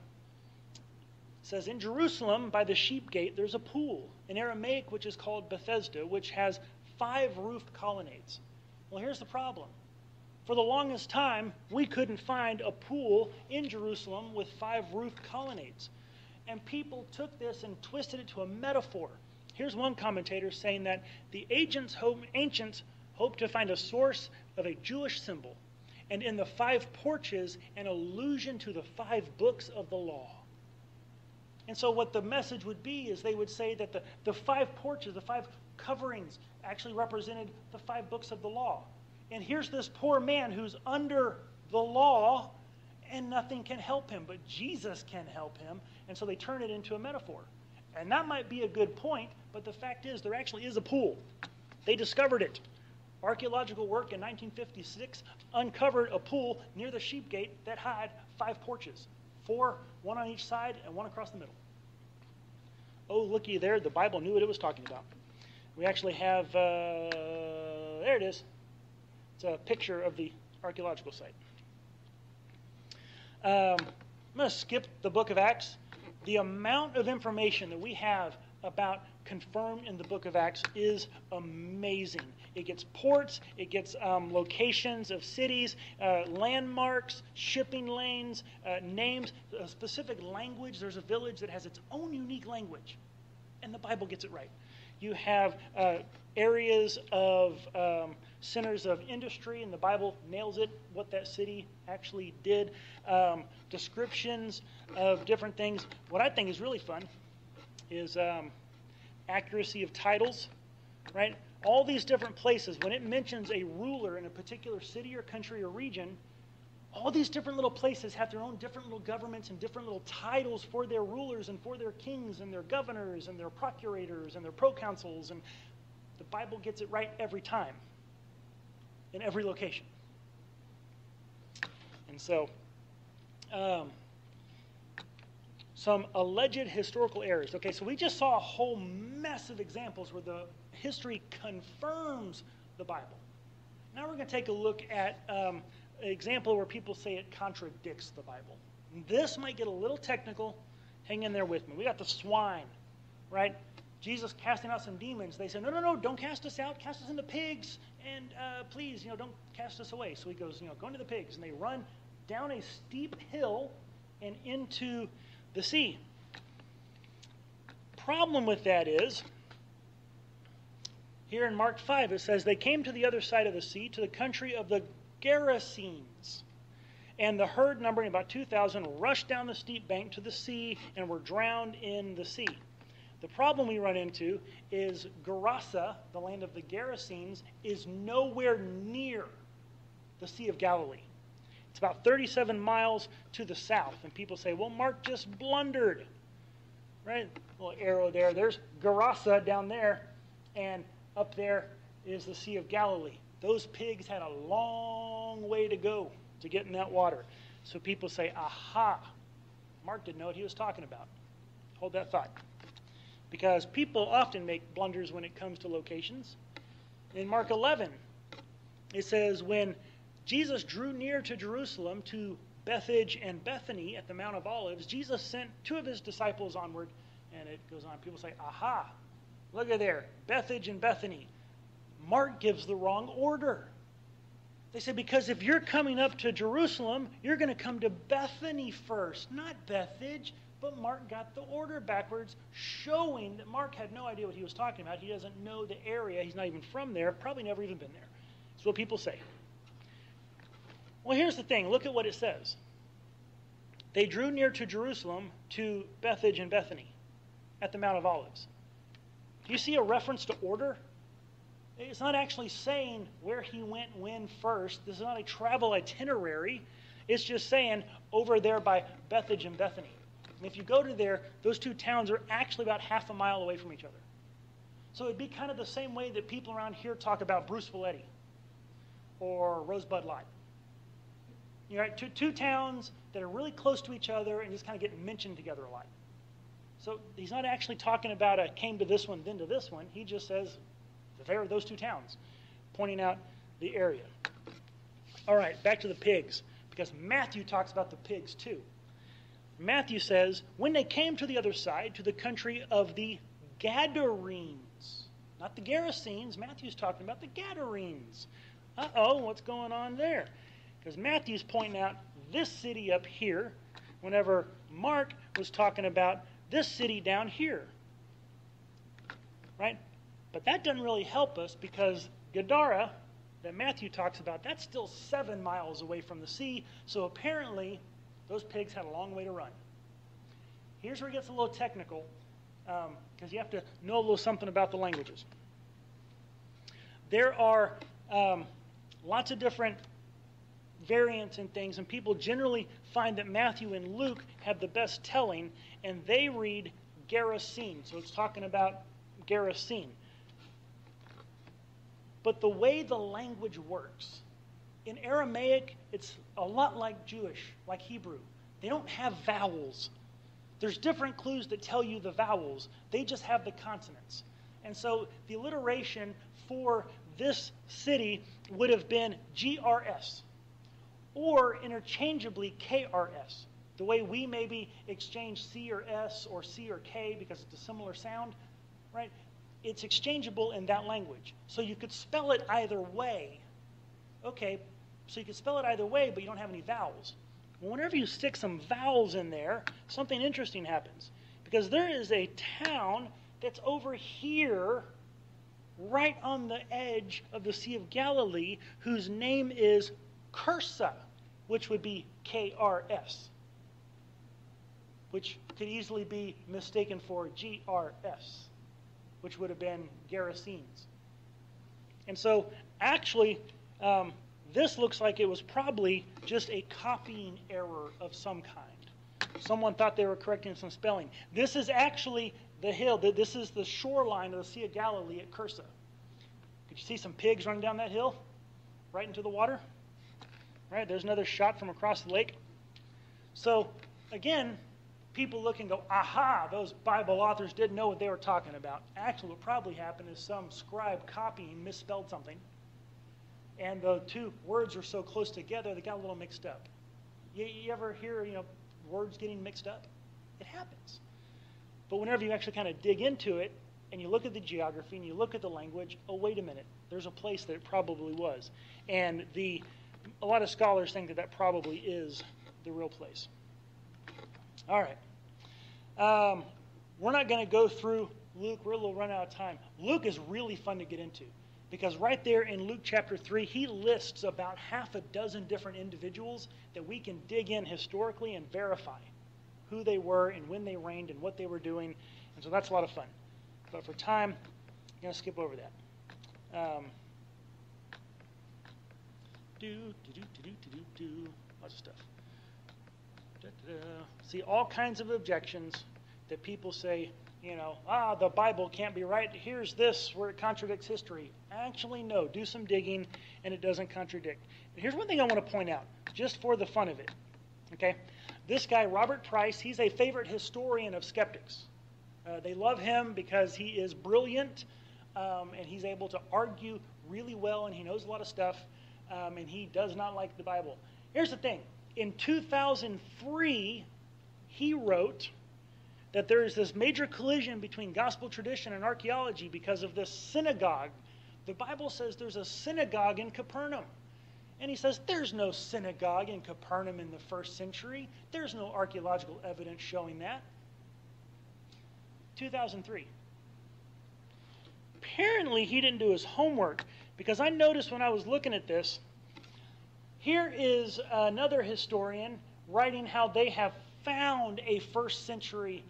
says in Jerusalem by the sheep gate there's a pool in Aramaic which is called Bethesda, which has five roofed colonnades. Well, here's the problem. For the longest time, we couldn't find a pool in Jerusalem with five roofed colonnades. And people took this and twisted it to a metaphor. Here's one commentator saying that the ancients hope, ancients to find a source of a Jewish symbol, and in the five porches, an allusion to the five books of the law. And so, what the message would be is they would say that the, the five porches, the five coverings, actually represented the five books of the law. And here's this poor man who's under the law and nothing can help him, but Jesus can help him. And so they turn it into a metaphor. And that might be a good point, but the fact is, there actually is a pool. They discovered it. Archaeological work in 1956 uncovered a pool near the sheep gate that had five porches four, one on each side, and one across the middle. Oh, looky there, the Bible knew what it was talking about. We actually have, uh, there it is. It's a picture of the archaeological site. Um, I'm going to skip the book of Acts. The amount of information that we have about confirmed in the book of Acts is amazing. It gets ports, it gets um, locations of cities, uh, landmarks, shipping lanes, uh, names, a specific language. There's a village that has its own unique language, and the Bible gets it right. You have uh, areas of um, centers of industry, and the Bible nails it what that city actually did. Um, descriptions of different things. What I think is really fun is um, accuracy of titles, right? All these different places, when it mentions a ruler in a particular city or country or region, all these different little places have their own different little governments and different little titles for their rulers and for their kings and their governors and their procurators and their proconsuls. And the Bible gets it right every time in every location. And so, um, some alleged historical errors. Okay, so we just saw a whole mess of examples where the history confirms the Bible. Now we're going to take a look at um, an example where people say it contradicts the Bible. This might get a little technical. Hang in there with me. We got the swine, right? Jesus casting out some demons. They said, no, no, no, don't cast us out. Cast us into pigs. And uh, please, you know, don't cast us away. So he goes, you know, go into the pigs. And they run down a steep hill and into the sea. Problem with that is, here in Mark 5, it says, They came to the other side of the sea, to the country of the Gerasenes. And the herd, numbering about 2,000, rushed down the steep bank to the sea and were drowned in the sea. The problem we run into is Gerasa, the land of the Gerasenes, is nowhere near the Sea of Galilee. It's about 37 miles to the south. And people say, well, Mark just blundered. Right? Little arrow there. There's Gerasa down there. And up there is the Sea of Galilee. Those pigs had a long way to go to get in that water. So people say, aha, Mark didn't know what he was talking about. Hold that thought. Because people often make blunders when it comes to locations. In Mark 11, it says, when Jesus drew near to Jerusalem to Bethphage and Bethany at the Mount of Olives. Jesus sent two of his disciples onward, and it goes on. People say, Aha, look at there, Bethphage and Bethany. Mark gives the wrong order. They say, because if you're coming up to Jerusalem, you're going to come to Bethany first, not Bethphage. But Mark got the order backwards, showing that Mark had no idea what he was talking about. He doesn't know the area. He's not even from there, probably never even been there. That's what people say. Well, here's the thing look at what it says. They drew near to Jerusalem to Bethphage and Bethany at the Mount of Olives. Do you see a reference to order? It's not actually saying where he went when first. This is not a travel itinerary. It's just saying over there by Bethphage and Bethany. And if you go to there, those two towns are actually about half a mile away from each other. So it'd be kind of the same way that people around here talk about Bruceville-Eddy or Rosebud Lott. You're right, two, two towns that are really close to each other and just kind of get mentioned together a lot. So he's not actually talking about a came to this one, then to this one. He just says there are those two towns, pointing out the area. All right, back to the pigs, because Matthew talks about the pigs too. Matthew says, when they came to the other side, to the country of the Gadarenes, not the Gerasenes, Matthew's talking about the Gadarenes. Uh oh, what's going on there? Because Matthew's pointing out this city up here, whenever Mark was talking about this city down here. Right? But that doesn't really help us because Gadara, that Matthew talks about, that's still seven miles away from the sea. So apparently, those pigs had a long way to run. Here's where it gets a little technical because um, you have to know a little something about the languages. There are um, lots of different variants in things, and people generally find that Matthew and Luke have the best telling, and they read Gerasene. So it's talking about Gerasene. But the way the language works, in Aramaic, it's a lot like Jewish, like Hebrew. They don't have vowels. There's different clues that tell you the vowels, they just have the consonants. And so the alliteration for this city would have been GRS or interchangeably KRS. The way we maybe exchange C or S or C or K because it's a similar sound, right? It's exchangeable in that language. So you could spell it either way. Okay, so you could spell it either way, but you don't have any vowels. Well, whenever you stick some vowels in there, something interesting happens. Because there is a town that's over here, right on the edge of the Sea of Galilee, whose name is Kursi, which would be K R S, which could easily be mistaken for G R S, which would have been Gerasenes. And so, actually, um, this looks like it was probably just a copying error of some kind. Someone thought they were correcting some spelling. This is actually the hill. This is the shoreline of the Sea of Galilee at Kursi. Could you see some pigs running down that hill? Right into the water? Right, there's another shot from across the lake. So, again, people look and go, aha, those Bible authors didn't know what they were talking about. Actually, what probably happened is some scribe copying misspelled something and the two words were so close together they got a little mixed up. You, you ever hear you know words getting mixed up? It happens. But whenever you actually kind of dig into it and you look at the geography and you look at the language, oh wait a minute, there's a place that it probably was, and the a lot of scholars think that that probably is the real place. All right. Um, we're not going to go through Luke. We're a little run out of time. Luke is really fun to get into. Because right there in Luke chapter 3, he lists about half a dozen different individuals that we can dig in historically and verify who they were and when they reigned and what they were doing. And so that's a lot of fun. But for time, I'm going to skip over that. Um, do, do, do, do, do, do, do, lots of stuff. Da, da, da. See, all kinds of objections that people say, you know, ah, the Bible can't be right. Here's this where it contradicts history. Actually, no. Do some digging, and it doesn't contradict. And here's one thing I want to point out, just for the fun of it. Okay? This guy, Robert Price, he's a favorite historian of skeptics. Uh, they love him because he is brilliant, um, and he's able to argue really well, and he knows a lot of stuff, um, and he does not like the Bible. Here's the thing in 2003, he wrote that there is this major collision between gospel tradition and archaeology because of this synagogue. The Bible says there's a synagogue in Capernaum. And he says there's no synagogue in Capernaum in the first century. There's no archaeological evidence showing that. 2003. Apparently, he didn't do his homework because I noticed when I was looking at this, here is another historian writing how they have found a first century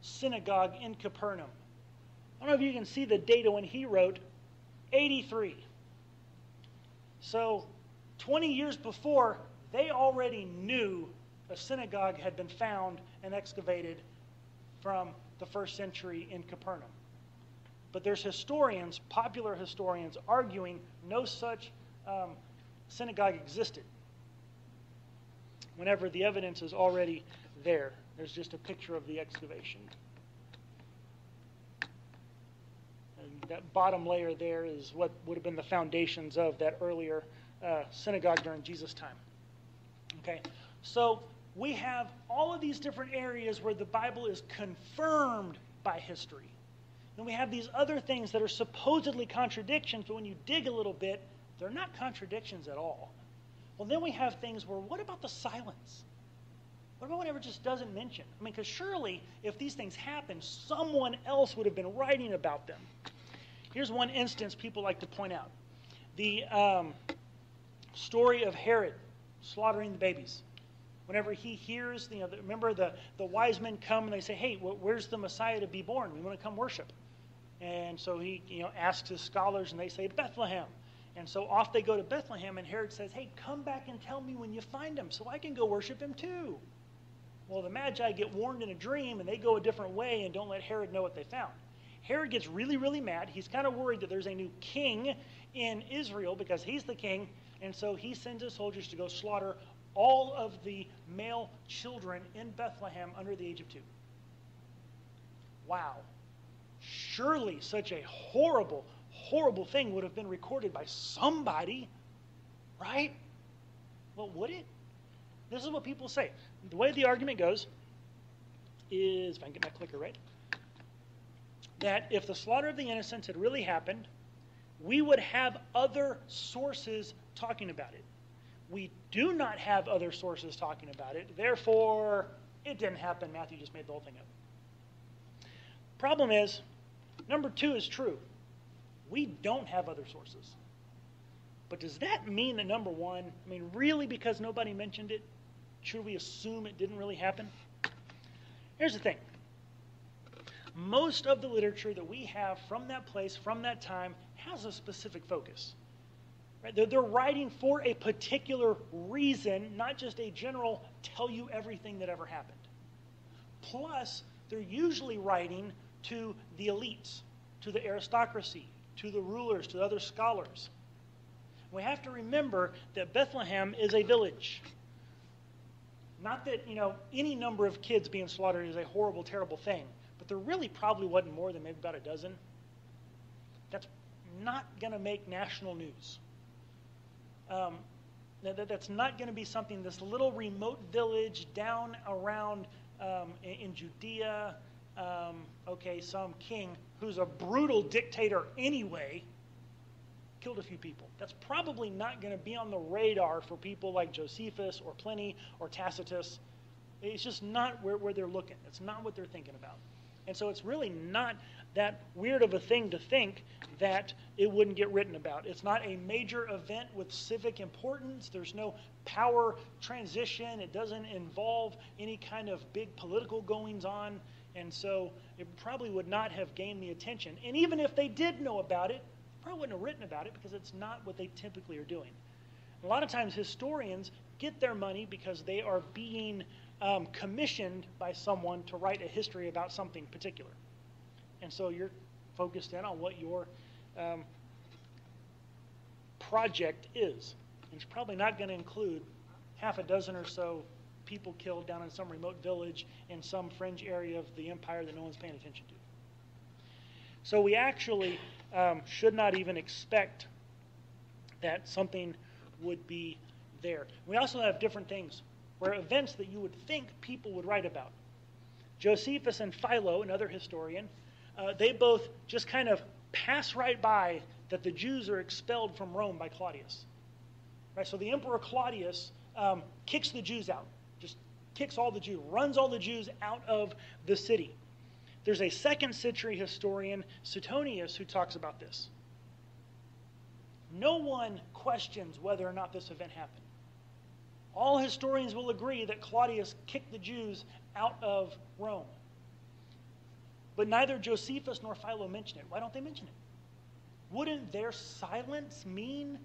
synagogue in Capernaum. I don't know if you can see the data when he wrote 83. So 20 years before, they already knew a synagogue had been found and excavated from the first century in Capernaum. But there's historians, popular historians, arguing no such um, synagogue existed whenever the evidence is already there. There's just a picture of the excavation. And that bottom layer there is what would have been the foundations of that earlier uh, synagogue during Jesus' time. Okay, so we have all of these different areas where the Bible is confirmed by history. And we have these other things that are supposedly contradictions, but when you dig a little bit, they're not contradictions at all. Well, then we have things where what about the silence? What about whatever just doesn't mention? I mean, because surely if these things happen, someone else would have been writing about them. Here's one instance people like to point out the um, story of Herod slaughtering the babies. Whenever he hears, you know, remember the, the wise men come and they say, hey, where's the Messiah to be born? We want to come worship. And so he you know, asks his scholars and they say, Bethlehem. And so off they go to Bethlehem, and Herod says, Hey, come back and tell me when you find him so I can go worship him too. Well, the Magi get warned in a dream and they go a different way and don't let Herod know what they found. Herod gets really, really mad. He's kind of worried that there's a new king in Israel because he's the king, and so he sends his soldiers to go slaughter all of the male children in Bethlehem under the age of two. Wow. Surely such a horrible, horrible thing would have been recorded by somebody, right? Well, would it? This is what people say the way the argument goes is, if I can get my clicker right, that if the slaughter of the innocents had really happened, we would have other sources talking about it. We do not have other sources talking about it. Therefore, it didn't happen. Matthew just made the whole thing up. Problem is, number two is true. We don't have other sources. But does that mean that number one, I mean, really because nobody mentioned it, should we assume it didn't really happen? Here's the thing most of the literature that we have from that place, from that time, has a specific focus. Right? They're, they're writing for a particular reason, not just a general tell you everything that ever happened. Plus, they're usually writing to the elites, to the aristocracy, to the rulers, to the other scholars. We have to remember that Bethlehem is a village. Not that, you know, any number of kids being slaughtered is a horrible, terrible thing, but there really probably wasn't more than maybe about a dozen. That's not going to make national news. Um, that, that's not going to be something, this little remote village down around um, in, in, Judea, um, okay, some king who's a brutal dictator anyway, killed a few people. That's probably not going to be on the radar for people like Josephus or Pliny or Tacitus. It's just not where, where they're looking. It's not what they're thinking about. And so it's really not that weird of a thing to think that it wouldn't get written about. It's not a major event with civic importance. There's no power transition. It doesn't involve any kind of big political goings on. And so it probably would not have gained the attention. And even if they did know about it, probably wouldn't have written about it because it's not what they typically are doing. A lot of times historians get their money because they are being um, commissioned by someone to write a history about something particular. And so you're focused in on what your um, project is. And it's probably not going to include half a dozen or so people killed down in some remote village in some fringe area of the empire that no one's paying attention to. So we actually um, should not even expect that something would be there. We also have different things where events that you would think people would write about. Josephus and Philo, another historian, uh, they both just kind of pass right by that the Jews are expelled from Rome by Claudius. Right? So the Emperor Claudius um, kicks the Jews out, kicks all the Jews, runs all the Jews out of the city. There's a second century historian, Suetonius, who talks about this. No one questions whether or not this event happened. All historians will agree that Claudius kicked the Jews out of Rome. But neither Josephus nor Philo mention it. Why don't they mention it? Wouldn't their silence mean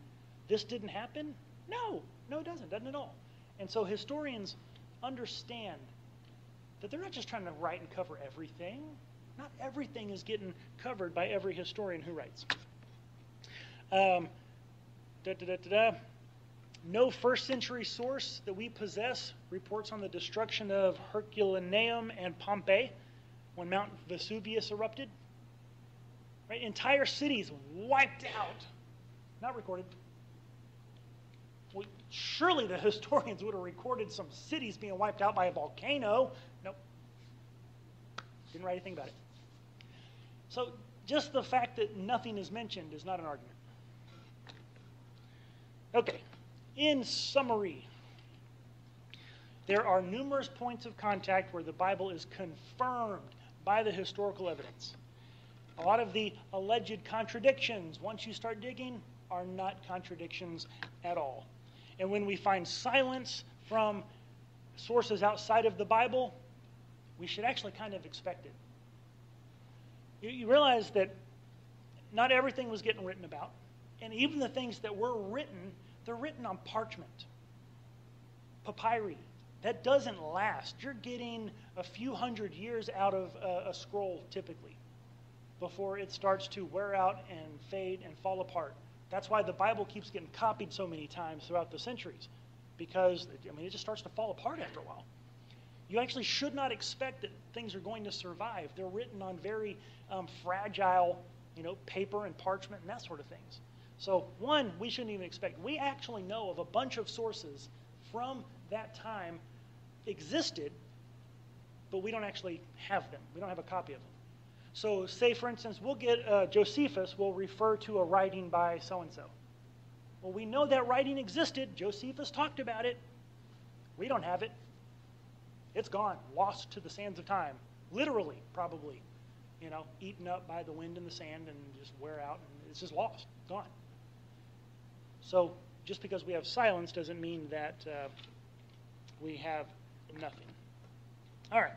this didn't happen? No, no, it doesn't. Doesn't at all. And so historians understand that they're not just trying to write and cover everything. Not everything is getting covered by every historian who writes. Um, da, da, da, no first century source that we possess reports on the destruction of Herculaneum and Pompeii when Mount Vesuvius erupted. Right? Entire cities wiped out. Not recorded. Well, surely the historians would have recorded some cities being wiped out by a volcano. Nope. Didn't write anything about it. So just the fact that nothing is mentioned is not an argument. Okay, in summary, there are numerous points of contact where the Bible is confirmed by the historical evidence. A lot of the alleged contradictions, once you start digging, are not contradictions at all. And when we find silence from sources outside of the Bible, we should actually kind of expect it. You, you realize that not everything was getting written about. And even the things that were written, they're written on parchment, papyri, that doesn't last. You're getting a few hundred years out of a, a scroll typically before it starts to wear out and fade and fall apart. That's why the Bible keeps getting copied so many times throughout the centuries, because I mean it just starts to fall apart after a while. You actually should not expect that things are going to survive. They're written on very um, fragile, you know, paper and parchment and that sort of things. So one, we shouldn't even expect. We actually know of a bunch of sources from that time existed, but we don't actually have them. We don't have a copy of them. So, say for instance, we'll get uh, Josephus will refer to a writing by so and so. Well, we know that writing existed. Josephus talked about it. We don't have it. It's gone, lost to the sands of time. Literally, probably. You know, eaten up by the wind and the sand and just wear out, and it's just lost, gone. So, just because we have silence doesn't mean that uh, we have nothing. All right.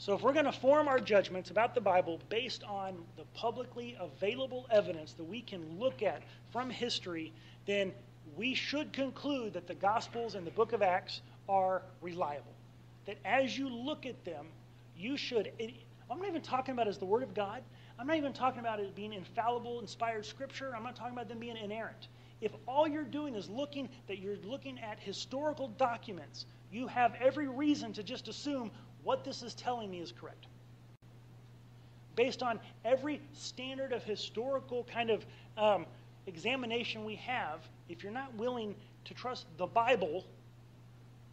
So, if we're going to form our judgments about the Bible based on the publicly available evidence that we can look at from history, then we should conclude that the Gospels and the book of Acts are reliable. That as you look at them, you should. It, I'm not even talking about as the Word of God. I'm not even talking about it being infallible, inspired Scripture. I'm not talking about them being inerrant. If all you're doing is looking, that you're looking at historical documents, you have every reason to just assume what this is telling me is correct. Based on every standard of historical kind of um, examination we have, if you're not willing to trust the Bible,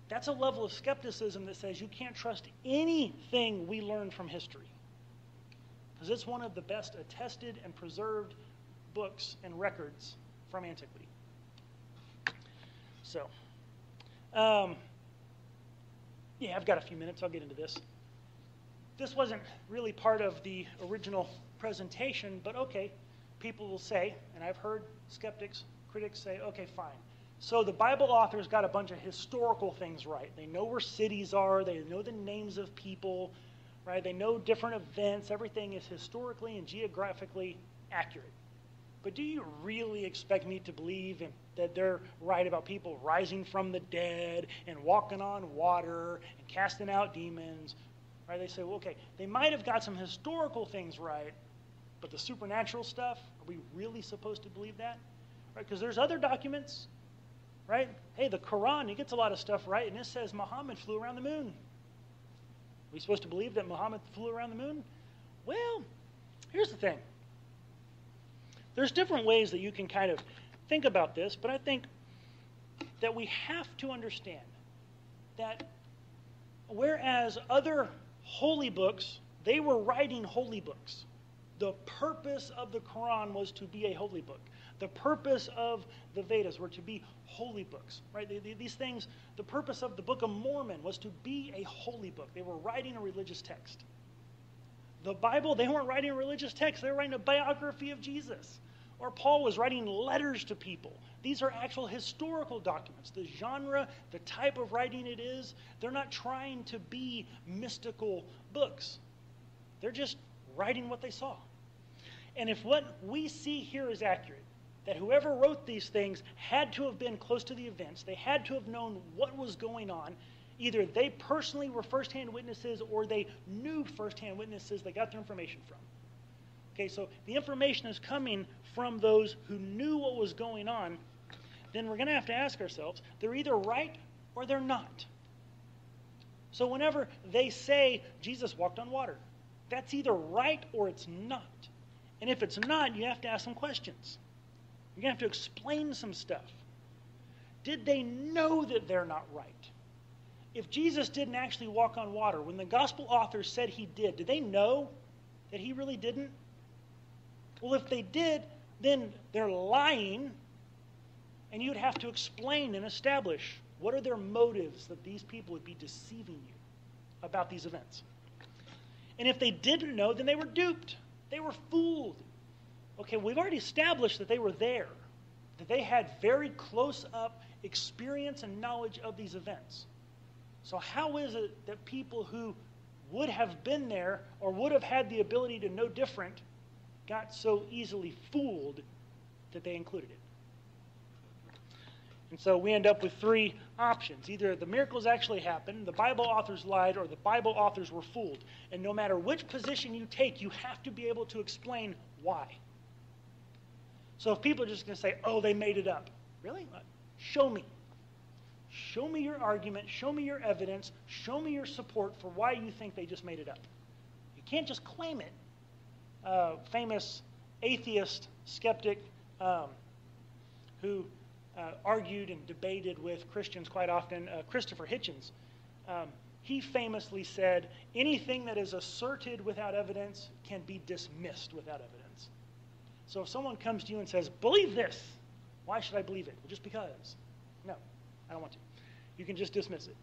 that's a level of skepticism that says you can't trust anything we learn from history. Because it's one of the best attested and preserved books and records from antiquity. So, um, yeah, I've got a few minutes. I'll get into this. This wasn't really part of the original presentation, but okay, people will say, and I've heard skeptics, critics say, okay, fine. So the Bible authors got a bunch of historical things right. They know where cities are, they know the names of people, right? They know different events. Everything is historically and geographically accurate. But do you really expect me to believe in, that they're right about people rising from the dead and walking on water and casting out demons? Right? They say, well, okay, they might have got some historical things right, but the supernatural stuff, are we really supposed to believe that? Right? Because there's other documents, right? Hey, the Quran, it gets a lot of stuff right, and it says Muhammad flew around the moon. Are we supposed to believe that Muhammad flew around the moon? Well, here's the thing. There's different ways that you can kind of think about this, but I think that we have to understand that whereas other holy books, they were writing holy books. The purpose of the Quran was to be a holy book. The purpose of the Vedas were to be holy books, right? These things, the purpose of the Book of Mormon was to be a holy book. They were writing a religious text. The Bible, they weren't writing a religious text, they were writing a biography of Jesus. Or Paul was writing letters to people. These are actual historical documents. The genre, the type of writing it is, they're not trying to be mystical books. They're just writing what they saw. And if what we see here is accurate, that whoever wrote these things had to have been close to the events, they had to have known what was going on. Either they personally were firsthand witnesses or they knew firsthand witnesses they got their information from. Okay, so the information is coming from those who knew what was going on. Then we're going to have to ask ourselves they're either right or they're not. So whenever they say Jesus walked on water, that's either right or it's not. And if it's not, you have to ask some questions. You're going to have to explain some stuff. Did they know that they're not right? If Jesus didn't actually walk on water, when the gospel authors said he did, did they know that he really didn't? Well, if they did, then they're lying, and you'd have to explain and establish what are their motives that these people would be deceiving you about these events. And if they didn't know, then they were duped. They were fooled. Okay, we've already established that they were there, that they had very close up experience and knowledge of these events. So, how is it that people who would have been there or would have had the ability to know different got so easily fooled that they included it? And so we end up with three options. Either the miracles actually happened, the Bible authors lied, or the Bible authors were fooled. And no matter which position you take, you have to be able to explain why. So if people are just going to say, oh, they made it up, really? Uh, show me. Show me your argument, show me your evidence, show me your support for why you think they just made it up. You can't just claim it. Uh, famous atheist skeptic um, who uh, argued and debated with Christians quite often, uh, Christopher Hitchens. Um, he famously said, anything that is asserted without evidence can be dismissed without evidence. So if someone comes to you and says, believe this, why should I believe it? Well, just because. No, I don't want to. You can just dismiss it.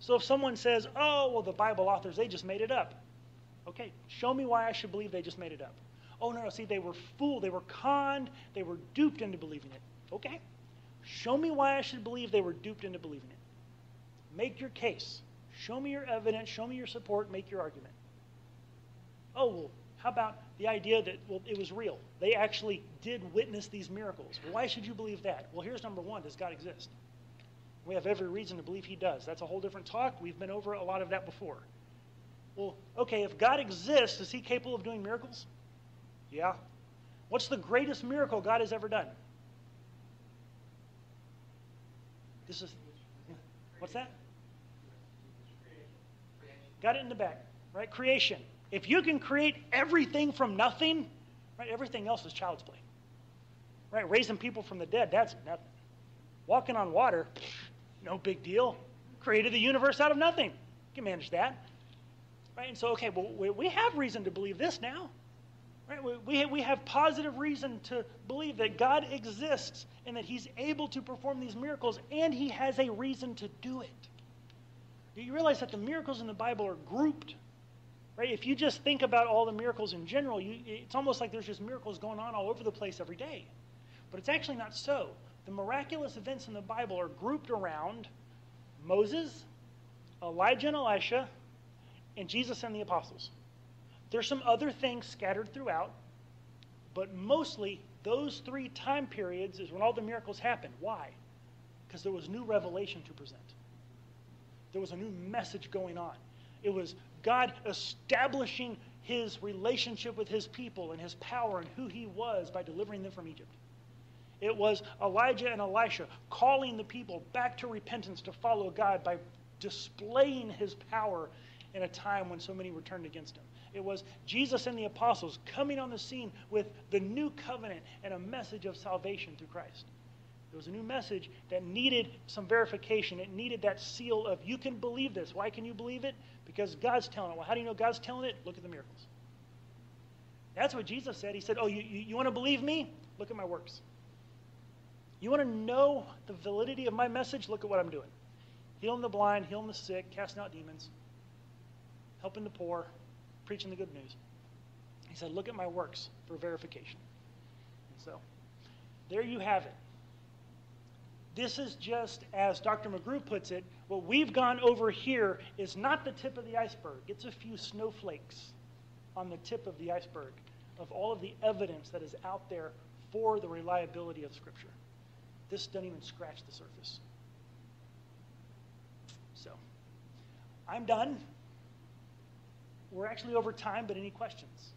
So if someone says, oh, well, the Bible authors, they just made it up. Okay, show me why I should believe they just made it up. Oh, no, no, see, they were fooled, they were conned, they were duped into believing it. Okay, show me why I should believe they were duped into believing it. Make your case. Show me your evidence, show me your support, make your argument. Oh, well, how about the idea that, well, it was real? They actually did witness these miracles. Why should you believe that? Well, here's number one Does God exist? We have every reason to believe He does. That's a whole different talk. We've been over a lot of that before. Well, okay, if God exists, is He capable of doing miracles? Yeah. What's the greatest miracle God has ever done? This is, what's that? Got it in the back, right? Creation. If you can create everything from nothing, right, everything else is child's play. Right? Raising people from the dead, that's nothing. Walking on water, no big deal. Created the universe out of nothing. You can manage that. Right? And so, okay, well, we have reason to believe this now. Right? We, we have positive reason to believe that God exists and that He's able to perform these miracles, and He has a reason to do it. Do you realize that the miracles in the Bible are grouped? Right? If you just think about all the miracles in general, you, it's almost like there's just miracles going on all over the place every day. But it's actually not so. The miraculous events in the Bible are grouped around Moses, Elijah and Elisha, and Jesus and the apostles. There's some other things scattered throughout, but mostly those three time periods is when all the miracles happened. Why? Because there was new revelation to present. There was a new message going on. It was God establishing his relationship with his people and his power and who he was by delivering them from Egypt. It was Elijah and Elisha calling the people back to repentance to follow God by displaying his power in a time when so many were turned against him. It was Jesus and the apostles coming on the scene with the new covenant and a message of salvation through Christ. It was a new message that needed some verification. It needed that seal of, you can believe this. Why can you believe it? Because God's telling it. Well, how do you know God's telling it? Look at the miracles. That's what Jesus said. He said, Oh, you, you, you want to believe me? Look at my works. You want to know the validity of my message? Look at what I'm doing. Healing the blind, healing the sick, casting out demons, helping the poor, preaching the good news. He said, Look at my works for verification. And so, there you have it. This is just, as Dr. McGrew puts it, what we've gone over here is not the tip of the iceberg. It's a few snowflakes on the tip of the iceberg of all of the evidence that is out there for the reliability of Scripture. This doesn't even scratch the surface. So, I'm done. We're actually over time, but any questions?